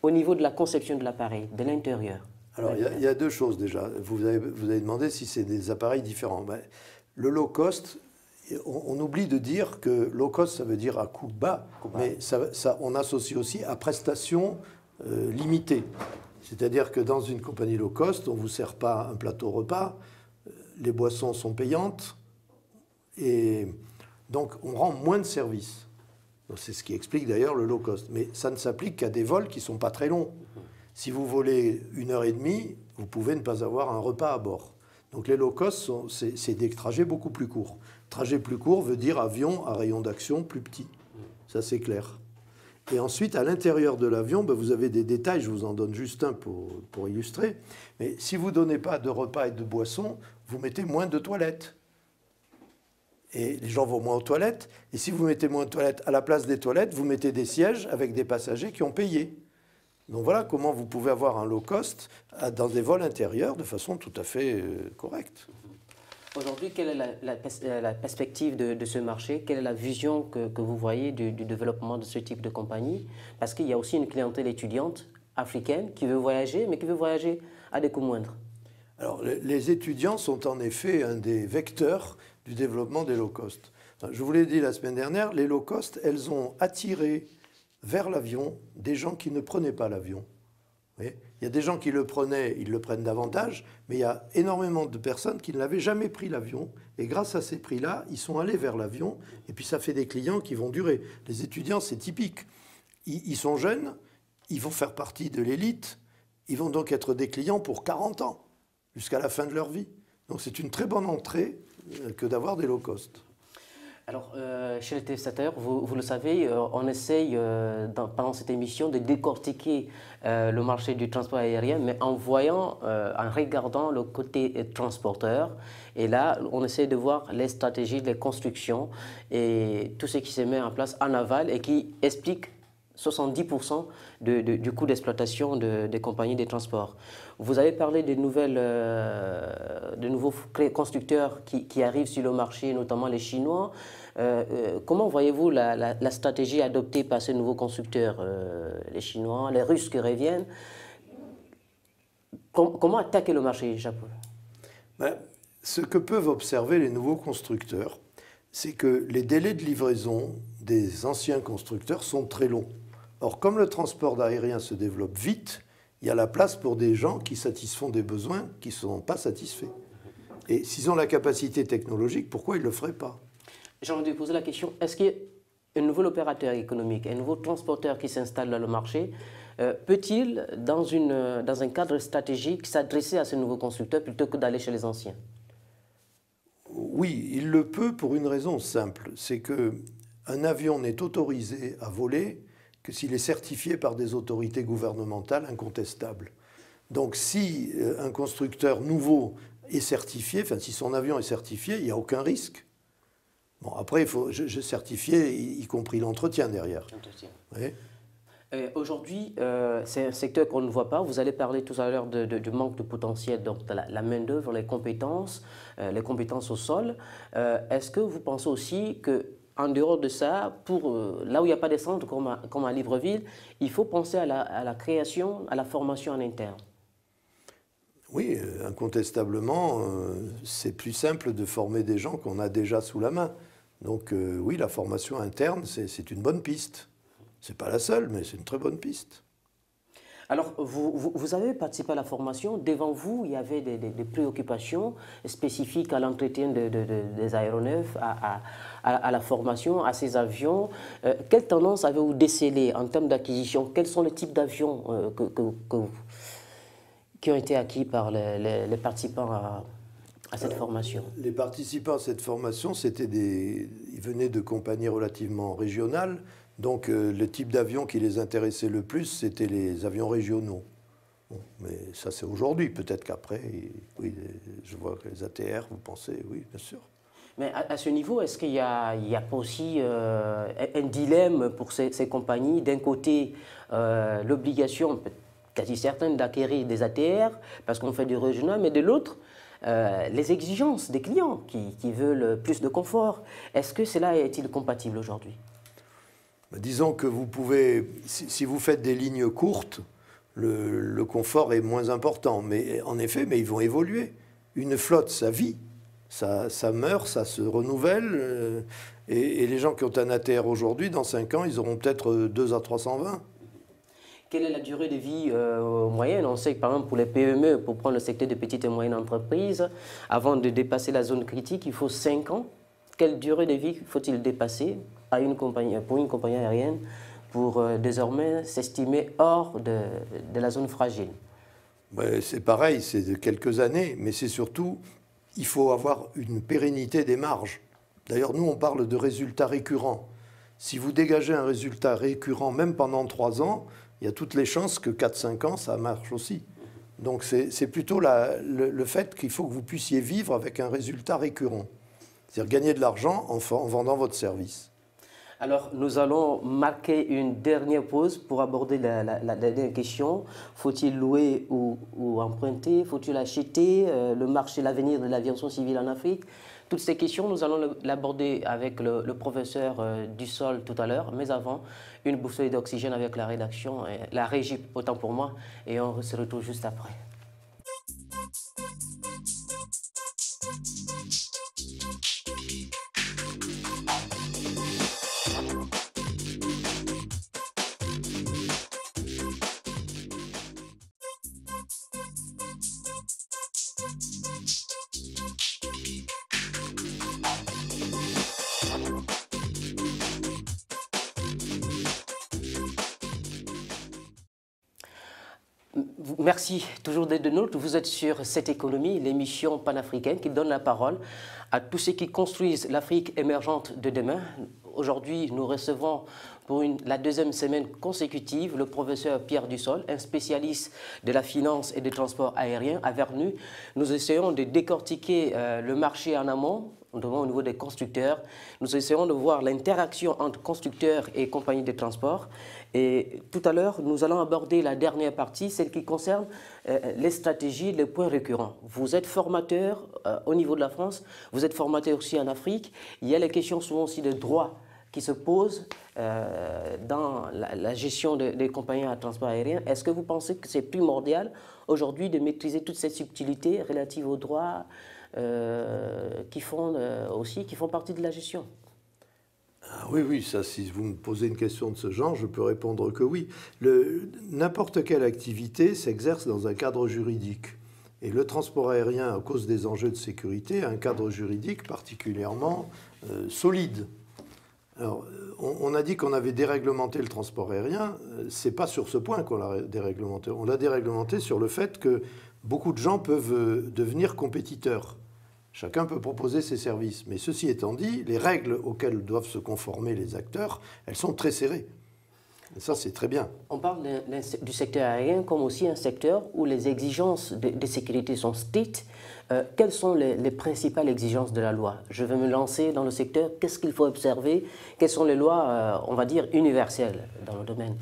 au niveau de la conception de l'appareil, de l'intérieur? Alors, il y, a deux choses déjà. Vous avez, vous avez demandé si c'est des appareils différents. Ben, le low cost, on, oublie de dire que low cost, ça veut dire à coût bas, mais ça, ça, on associe aussi à prestations euh, limitées. C'est-à-dire que dans une compagnie low cost, on ne vous sert pas un plateau repas, euh, les boissons sont payantes, et donc on rend moins de services. C'est ce qui explique d'ailleurs le low cost. Mais ça ne s'applique qu'à des vols qui ne sont pas très longs. Si vous volez une heure et demie, vous pouvez ne pas avoir un repas à bord. Donc les low cost, c'est des trajets beaucoup plus courts. Trajet plus court veut dire avion à rayon d'action plus petit. Ça, c'est clair. Et ensuite, à l'intérieur de l'avion, ben, vous avez des détails, je vous en donne juste un pour, pour illustrer. Mais si vous ne donnez pas de repas et de boissons, vous mettez moins de toilettes. Et les gens vont moins aux toilettes. Et si vous mettez moins de toilettes, à la place des toilettes, vous mettez des sièges avec des passagers qui ont payé. Donc voilà comment vous pouvez avoir un low cost dans des vols intérieurs de façon tout à fait euh, correcte. Aujourd'hui, quelle est la, euh, perspective de, ce marché? Quelle est la vision que, vous voyez du, développement de ce type de compagnie? Parce qu'il y a aussi une clientèle étudiante africaine qui veut voyager, mais qui veut voyager à des coûts moindres. Alors, les, étudiants sont en effet un des vecteurs du développement des low cost. Je vous l'ai dit la semaine dernière, les low cost, elles ont attiré vers l'avion des gens qui ne prenaient pas l'avion. Il y a des gens qui le prenaient, ils le prennent davantage, mais il y a énormément de personnes qui ne l'avaient jamais pris l'avion. Et grâce à ces prix-là, ils sont allés vers l'avion. Et puis ça fait des clients qui vont durer. Les étudiants, c'est typique. Ils, sont jeunes, ils vont faire partie de l'élite. Ils vont donc être des clients pour 40 ans, jusqu'à la fin de leur vie. Donc c'est une très bonne entrée euh, que d'avoir des low cost. Alors, euh, chez les téléspectateurs, vous, le savez, euh, on essaye euh, pendant cette émission de décortiquer le marché du transport aérien, mais en voyant, en regardant le côté transporteur. Et là, on essaie de voir les stratégies, les constructions et tout ce qui se met en place en aval et qui explique 70% du coût d'exploitation des compagnies de transport. Vous avez parlé des nouvelles, de nouveaux constructeurs qui, arrivent sur le marché, notamment les Chinois. Euh, euh, comment voyez-vous la, stratégie adoptée par ces nouveaux constructeurs, euh, les Chinois, les Russes qui reviennent? Comment attaquer le marché japonais? Ben, Ce que peuvent observer les nouveaux constructeurs, c'est que les délais de livraison des anciens constructeurs sont très longs. Or, comme le transport aérien se développe vite, il y a la place pour des gens qui satisfont des besoins qui ne sont pas satisfaits. Et s'ils ont la capacité technologique, pourquoi ils ne le feraient pas? J'ai envie poser la question, est-ce qu'un nouvel opérateur économique, un nouveau transporteur qui s'installe dans le marché, euh, peut-il, dans, une, dans un cadre stratégique, s'adresser à ce nouveau constructeur plutôt que d'aller chez les anciens? Oui, il le peut pour une raison simple, c'est que un avion n'est autorisé à voler que s'il est certifié par des autorités gouvernementales incontestables. Donc si euh, un constructeur nouveau est certifié, enfin si son avion est certifié, il n'y a aucun risque. Bon, après, il faut je, certifier, y, compris l'entretien derrière. Aujourd'hui, euh, c'est un secteur qu'on ne voit pas. Vous allez parler tout à l'heure du manque de potentiel, donc de la, main-d'œuvre, les compétences, euh, les compétences au sol. Est-ce que vous pensez aussi que en dehors de ça, pour, là où il n'y a pas de centre comme à, comme à Libreville, il faut penser à la, à la création, à la formation en interne? Oui, euh, incontestablement, euh, c'est plus simple de former des gens qu'on a déjà sous la main. Donc euh, oui, la formation interne, c'est une bonne piste. Ce n'est pas la seule, mais c'est une très bonne piste. Alors, vous, avez participé à la formation. Devant vous, il y avait des, préoccupations spécifiques à l'entretien des aéronefs, à, la formation, à ces avions. quelle tendance avez-vous décelé en termes d'acquisition? Quels sont les types d'avions que, que, que, qui ont été acquis par les, participants à, cette formation Les participants à cette formation, c'était des, ils venaient de compagnies relativement régionales. Donc euh, le type d'avion qui les intéressait le plus, c'était les avions régionaux. mais ça, c'est aujourd'hui. Peut-être qu'après, oui, je vois que les ATR, vous pensez, oui, bien sûr. Mais à, ce niveau, est-ce qu'il n'y a, a, pas aussi euh, un dilemme pour ces, compagnies? D'un côté, euh, l'obligation, quasi certaine d'acquérir des ATR parce qu'on fait du régional, mais de l'autre, euh, les exigences des clients qui, veulent plus de confort. Est-ce que cela est-il compatible aujourd'hui? Bah, Disons que vous pouvez, si, vous faites des lignes courtes, le, confort est moins important. Mais en effet, mais ils vont évoluer. Une flotte, ça vit, ça, ça meurt, ça se renouvelle. Euh, et, et, les gens qui ont un ATR aujourd'hui, dans 5 ans, ils auront peut-être 2 à 320. Quelle est la durée de vie euh, moyenne? On sait que par exemple pour les PME, pour prendre le secteur des petites et moyennes entreprises, avant de dépasser la zone critique, il faut 5 ans. Quelle durée de vie faut-il dépasser à une compagnie, pour une compagnie aérienne pour euh, désormais s'estimer hors de, la zone fragile? Ben, C'est pareil, c'est de quelques années, mais c'est surtout, il faut avoir une pérennité des marges. D'ailleurs, nous, on parle de résultats récurrents. Si vous dégagez un résultat récurrent, même pendant 3 ans, il y a toutes les chances que 4-5 ans, ça marche aussi. Donc c'est plutôt le, fait qu'il faut que vous puissiez vivre avec un résultat récurrent. C'est-à-dire gagner de l'argent en, vendant votre service. Alors, nous allons marquer une dernière pause pour aborder la, dernière question. Faut-il louer ou, emprunter? Faut-il acheter euh, Le marché, l'avenir de l'aviation civile en Afrique? Toutes ces questions, nous allons l'aborder avec le, professeur euh, Dussol tout à l'heure, mais avant, une boussole d'oxygène avec la rédaction, la régie, autant pour moi, et on se retrouve juste après. Toujours d'être de nous. Vous êtes sur cette économie, l'émission panafricaine qui donne la parole à tous ceux qui construisent l'Afrique émergente de demain. Aujourd'hui, nous recevons pour la deuxième semaine consécutive le professeur Pierre Dussol, un spécialiste de la finance et des transports aériens à Vernu. Nous essayons de décortiquer euh, le marché en amont, notamment au niveau des constructeurs. Nous essayons de voir l'interaction entre constructeurs et compagnies de transport. Et tout à l'heure, nous allons aborder la dernière partie, celle qui concerne euh, les stratégies, les points récurrents. Vous êtes formateur euh, au niveau de la France, vous êtes formateur aussi en Afrique. Il y a les questions souvent aussi de droit qui se posent euh, dans la, gestion des compagnies à transport aérien. Est-ce que vous pensez que c'est primordial aujourd'hui de maîtriser toutes ces subtilités relatives aux droits qui font aussi qui font partie de la gestion? Ah oui, oui, ça, si vous me posez une question de ce genre, je peux répondre que oui. N'importe quelle activité s'exerce dans un cadre juridique. Et le transport aérien, à cause des enjeux de sécurité, a un cadre juridique particulièrement euh, solide. Alors, on, a dit qu'on avait déréglementé le transport aérien. Euh, c'est pas sur ce point qu'on l'a déréglementé. On l'a déréglementé sur le fait que beaucoup de gens peuvent euh, devenir compétiteurs. Chacun peut proposer ses services. Mais ceci étant dit, les règles auxquelles doivent se conformer les acteurs, elles sont très serrées. Et ça, c'est très bien. On parle du secteur aérien comme aussi un secteur où les exigences de, sécurité sont strictes. Euh, quelles sont les, principales exigences de la loi? Je vais me lancer dans le secteur. Qu'est-ce qu'il faut observer? Quelles sont les lois, euh, on va dire, universelles dans le domaine?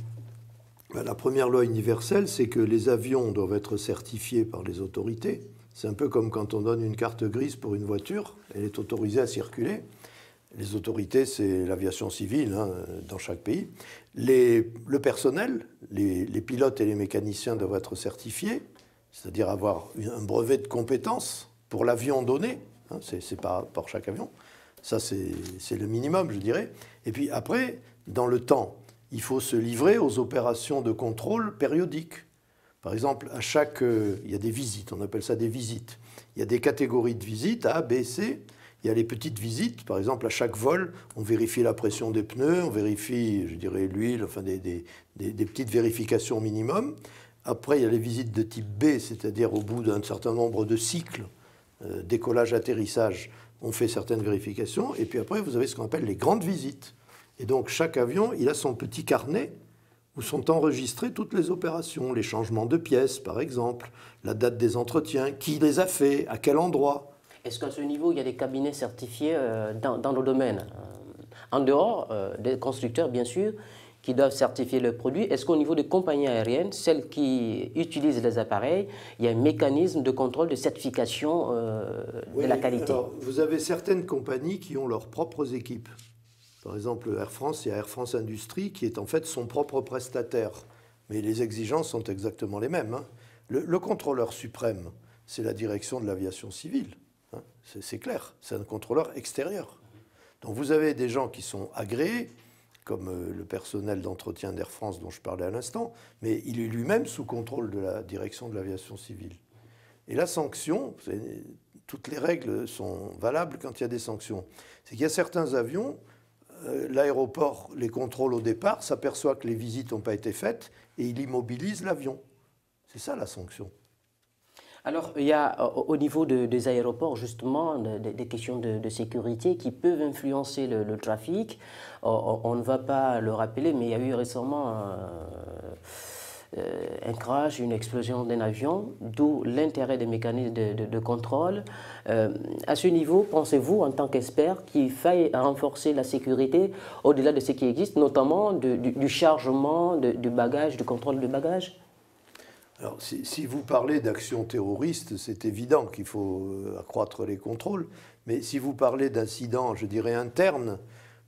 Ben, La première loi universelle, c'est que les avions doivent être certifiés par les autorités. C'est un peu comme quand on donne une carte grise pour une voiture. Elle est autorisée à circuler. Les autorités, c'est l'aviation civile hein, dans chaque pays. le personnel, les, pilotes et les mécaniciens doivent être certifiés, c'est-à-dire avoir un brevet de compétence pour l'avion donné. Hein, Ce n'est pas pour chaque avion. Ça, c'est le minimum, je dirais. Et puis après, dans le temps, il faut se livrer aux opérations de contrôle périodiques. Par exemple, à chaque, euh, il y a des visites, on appelle ça des visites. Il y a des catégories de visites, A, B, C. Il y a les petites visites, par exemple, à chaque vol, on vérifie la pression des pneus, on vérifie, je dirais, l'huile, enfin des, des, des, petites vérifications minimum. Après, il y a les visites de type B, c'est-à-dire au bout d'un certain nombre de cycles, euh, décollage, atterrissage, on fait certaines vérifications. Et puis après, vous avez ce qu'on appelle les grandes visites. Et donc, chaque avion, il a son petit carnet où sont enregistrées toutes les opérations, les changements de pièces, par exemple, la date des entretiens, qui les a fait, à quel endroit. Est-ce qu'à ce niveau, il y a des cabinets certifiés euh, dans, le domaine euh, En dehors euh, des constructeurs, bien sûr, qui doivent certifier le produit, est-ce qu'au niveau des compagnies aériennes, celles qui utilisent les appareils, il y a un mécanisme de contrôle, de certification de la qualité? Vous avez certaines compagnies qui ont leurs propres équipes. Par exemple, Air France, il y a Air France Industrie qui est en fait son propre prestataire. Mais les exigences sont exactement les mêmes. Hein. le contrôleur suprême, c'est la direction de l'aviation civile. Hein, c'est clair, c'est un contrôleur extérieur. Donc vous avez des gens qui sont agréés, comme euh, le personnel d'entretien d'Air France dont je parlais à l'instant, mais il est lui-même sous contrôle de la direction de l'aviation civile. Et la sanction, toutes les règles sont valables quand il y a des sanctions. C'est qu'il y a certains avions, l'aéroport les contrôle au départ, s'aperçoit que les visites n'ont pas été faites et il immobilise l'avion. C'est ça la sanction. Alors, il y a au niveau des aéroports, justement, des, questions de, sécurité qui peuvent influencer le, trafic. On, ne va pas le rappeler, mais il y a eu récemment un, euh, crash, une explosion d'un avion, d'où l'intérêt des mécanismes de, contrôle. Euh, à ce niveau, pensez-vous, en tant qu'expert, qu'il faille renforcer la sécurité au-delà de ce qui existe, notamment du, chargement du bagage, du contrôle du bagage? Alors, si, vous parlez d'actions terroristes, c'est évident qu'il faut euh, accroître les contrôles. Mais si vous parlez d'incidents, je dirais, internes,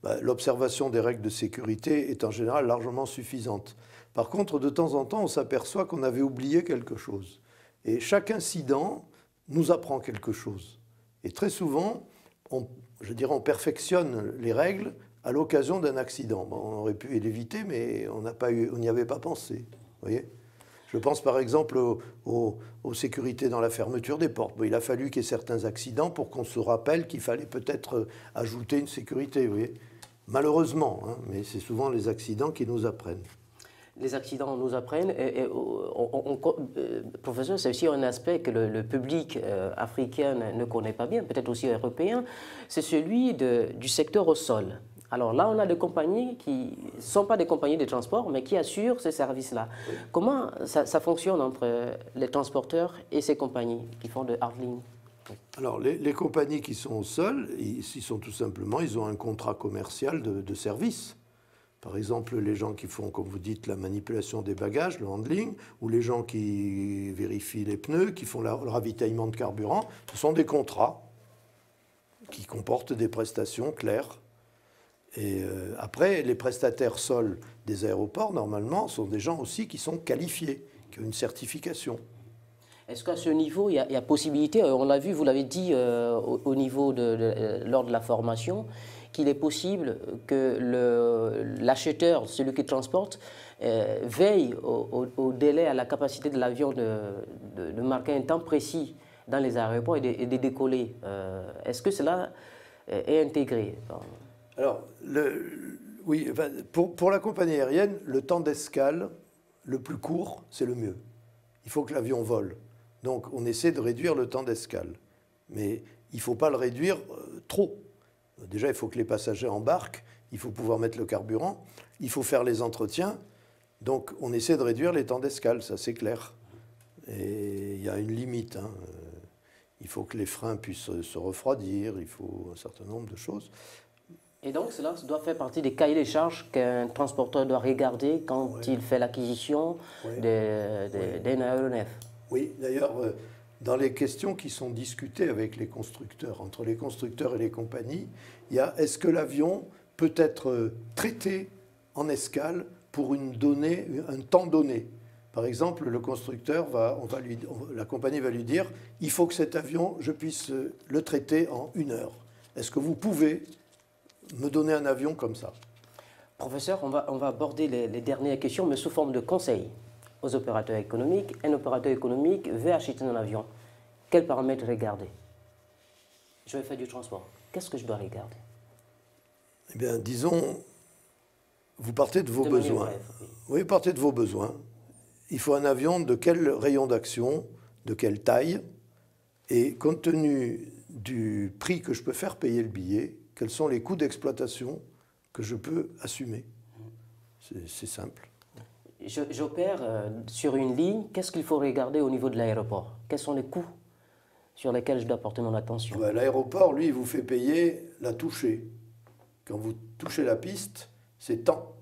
bah, l'observation des règles de sécurité est en général largement suffisante. Par contre, de temps en temps, on s'aperçoit qu'on avait oublié quelque chose. Et chaque incident nous apprend quelque chose. Et très souvent, je dirais, on perfectionne les règles à l'occasion d'un accident. on aurait pu l'éviter, mais on n'y avait pas pensé. je pense par exemple aux, sécurités dans la fermeture des portes. il a fallu qu'il y ait certains accidents pour qu'on se rappelle qu'il fallait peut-être euh, ajouter une sécurité. Malheureusement, hein, mais c'est souvent les accidents qui nous apprennent. Les accidents nous apprennent. Et, euh, professeur, c'est aussi un aspect que le, public euh, africain ne connaît pas bien, peut-être aussi européen, c'est celui du secteur au sol. Alors là, on a des compagnies qui ne sont pas des compagnies de transport, mais qui assurent ces services-là. Comment ça, fonctionne entre les transporteurs et ces compagnies qui font de hardling alors, les, compagnies qui sont au sol, ils, sont tout simplement, ils ont un contrat commercial de, service. Par exemple, les gens qui font, comme vous dites, la manipulation des bagages, le handling, ou les gens qui vérifient les pneus, qui font le ravitaillement de carburant, ce sont des contrats qui comportent des prestations claires. Et euh, après, les prestataires sols des aéroports, normalement, sont des gens aussi qui sont qualifiés, qui ont une certification. Est-ce qu'à ce niveau, il y, a, possibilité, euh, on l'a vu, vous l'avez dit euh, au, niveau de, lors de la formation, qu'il est possible que l'acheteur, celui qui transporte, veille au, délai, à la capacité de l'avion de, marquer un temps précis dans les aéroports et de, décoller. Est-ce que cela est intégré? Alors, oui, pour, la compagnie aérienne, le temps d'escale, le plus court, c'est le mieux. Il faut que l'avion vole. Donc, on essaie de réduire le temps d'escale. Mais il ne faut pas le réduire euh, trop. Déjà, il faut que les passagers embarquent, il faut pouvoir mettre le carburant, il faut faire les entretiens. Donc, on essaie de réduire les temps d'escale, ça c'est clair. Et il y a une limite. Hein. Il faut que les freins puissent se refroidir, il faut un certain nombre de choses. Et donc, cela doit faire partie des cahiers des charges qu'un transporteur doit regarder quand il fait l'acquisition d'un aéronef. Oui, d'ailleurs, euh, dans les questions qui sont discutées avec les constructeurs, entre les constructeurs et les compagnies, il y a est-ce que l'avion peut être euh, traité en escale pour une donnée, un temps donné? Par exemple, le constructeur va, on va lui, la compagnie va lui dire, il faut que cet avion, je puisse euh, le traiter en une heure. Est-ce que vous pouvez me donner un avion comme ça? Professeur, on va, on va aborder les, dernières questions, mais sous forme de conseils aux opérateurs économiques. Un opérateur économique veut acheter un avion. Quels paramètres regarder? Je vais faire du transport. Qu'est-ce que je dois regarder? Eh bien, disons, vous partez de vos besoins. oui, partez de vos besoins il faut un avion de quel rayon d'action, de quelle taille, et compte tenu du prix que je peux faire payer le billet, quels sont les coûts d'exploitation que je peux assumer? C'est simple. J'opère euh, sur une ligne, qu'est-ce qu'il faut regarder au niveau de l'aéroport? Quels sont les coûts sur lesquels je dois porter mon attention? L'aéroport, lui, vous fait payer la touchée. Quand vous touchez la piste, c'est temps.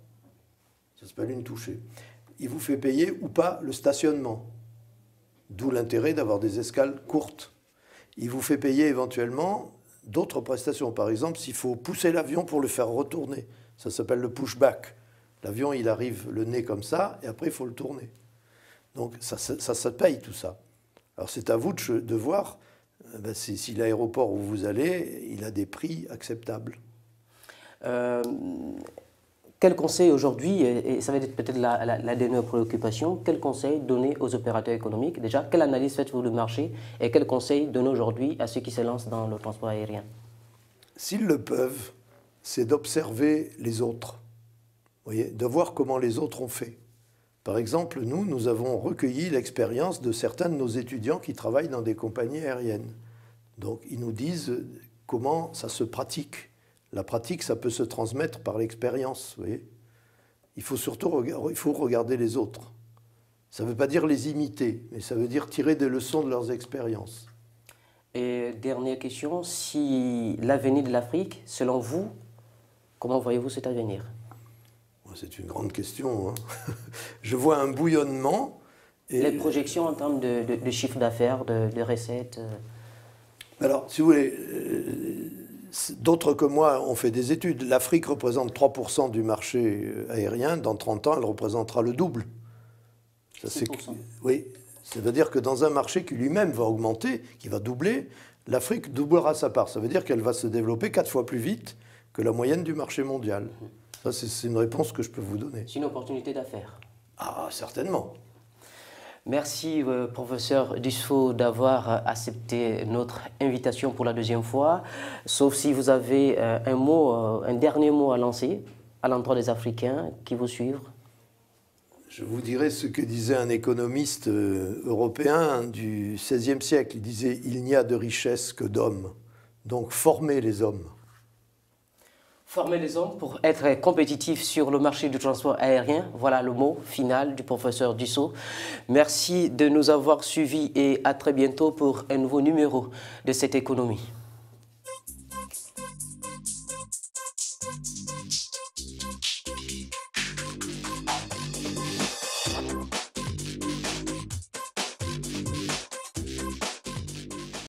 Ça s'appelle une touchée il vous fait payer ou pas le stationnement. D'où l'intérêt d'avoir des escales courtes. Il vous fait payer éventuellement d'autres prestations. Par exemple, s'il faut pousser l'avion pour le faire retourner. Ça s'appelle le pushback. L'avion, il arrive le nez comme ça, et après, il faut le tourner. Donc, ça, ça, paye tout ça. Alors, c'est à vous de, voir euh, ben, si, l'aéroport où vous allez, il a des prix acceptables. Euh, quel conseil aujourd'hui, et ça va être peut-être la, dernière préoccupation, quel conseil donner aux opérateurs économiques? Déjà, quelle analyse faites-vous du marché et quel conseil donner aujourd'hui à ceux qui se lancent dans le transport aérien? S'ils le peuvent, c'est d'observer les autres, de voir comment les autres ont fait. Par exemple, nous, nous avons recueilli l'expérience de certains de nos étudiants qui travaillent dans des compagnies aériennes. Donc, ils nous disent comment ça se pratique. La pratique, ça peut se transmettre par l'expérience. Il faut surtout il faut regarder les autres. Ça ne veut pas dire les imiter, mais ça veut dire tirer des leçons de leurs expériences. Et dernière question, si l'avenir de l'Afrique, selon vous, comment voyez-vous cet avenir? C'est une grande question. Hein. Je vois un bouillonnement. Les projections en termes de, chiffre d'affaires, de, de, recettes euh. Alors, si vous voulez, euh, D'autres que moi ont fait des études. L'Afrique représente 3% du marché euh, aérien. Dans 30 ans, elle représentera le double. Ça, oui, ça veut dire que dans un marché qui lui-même va augmenter, qui va doubler, l'Afrique doublera sa part. Ça veut dire qu'elle va se développer quatre fois plus vite que la moyenne du marché mondial. Ça, c'est une réponse que je peux vous donner. C'est une opportunité d'affaires. Ah, certainement. Merci, euh, professeur Dussault, d'avoir euh, accepté notre invitation pour la deuxième fois. Sauf si vous avez euh, un mot, un dernier mot à lancer à l'endroit des Africains qui vous suivent. Je vous dirais ce que disait un économiste européen du XVIe siècle. Il disait Il n'y a de richesse que d'hommes. Donc formez les hommes. Former les hommes pour être compétitifs sur le marché du transport aérien, voilà le mot final du professeur Dussault. Merci de nous avoir suivis et à très bientôt pour un nouveau numéro de cette économie.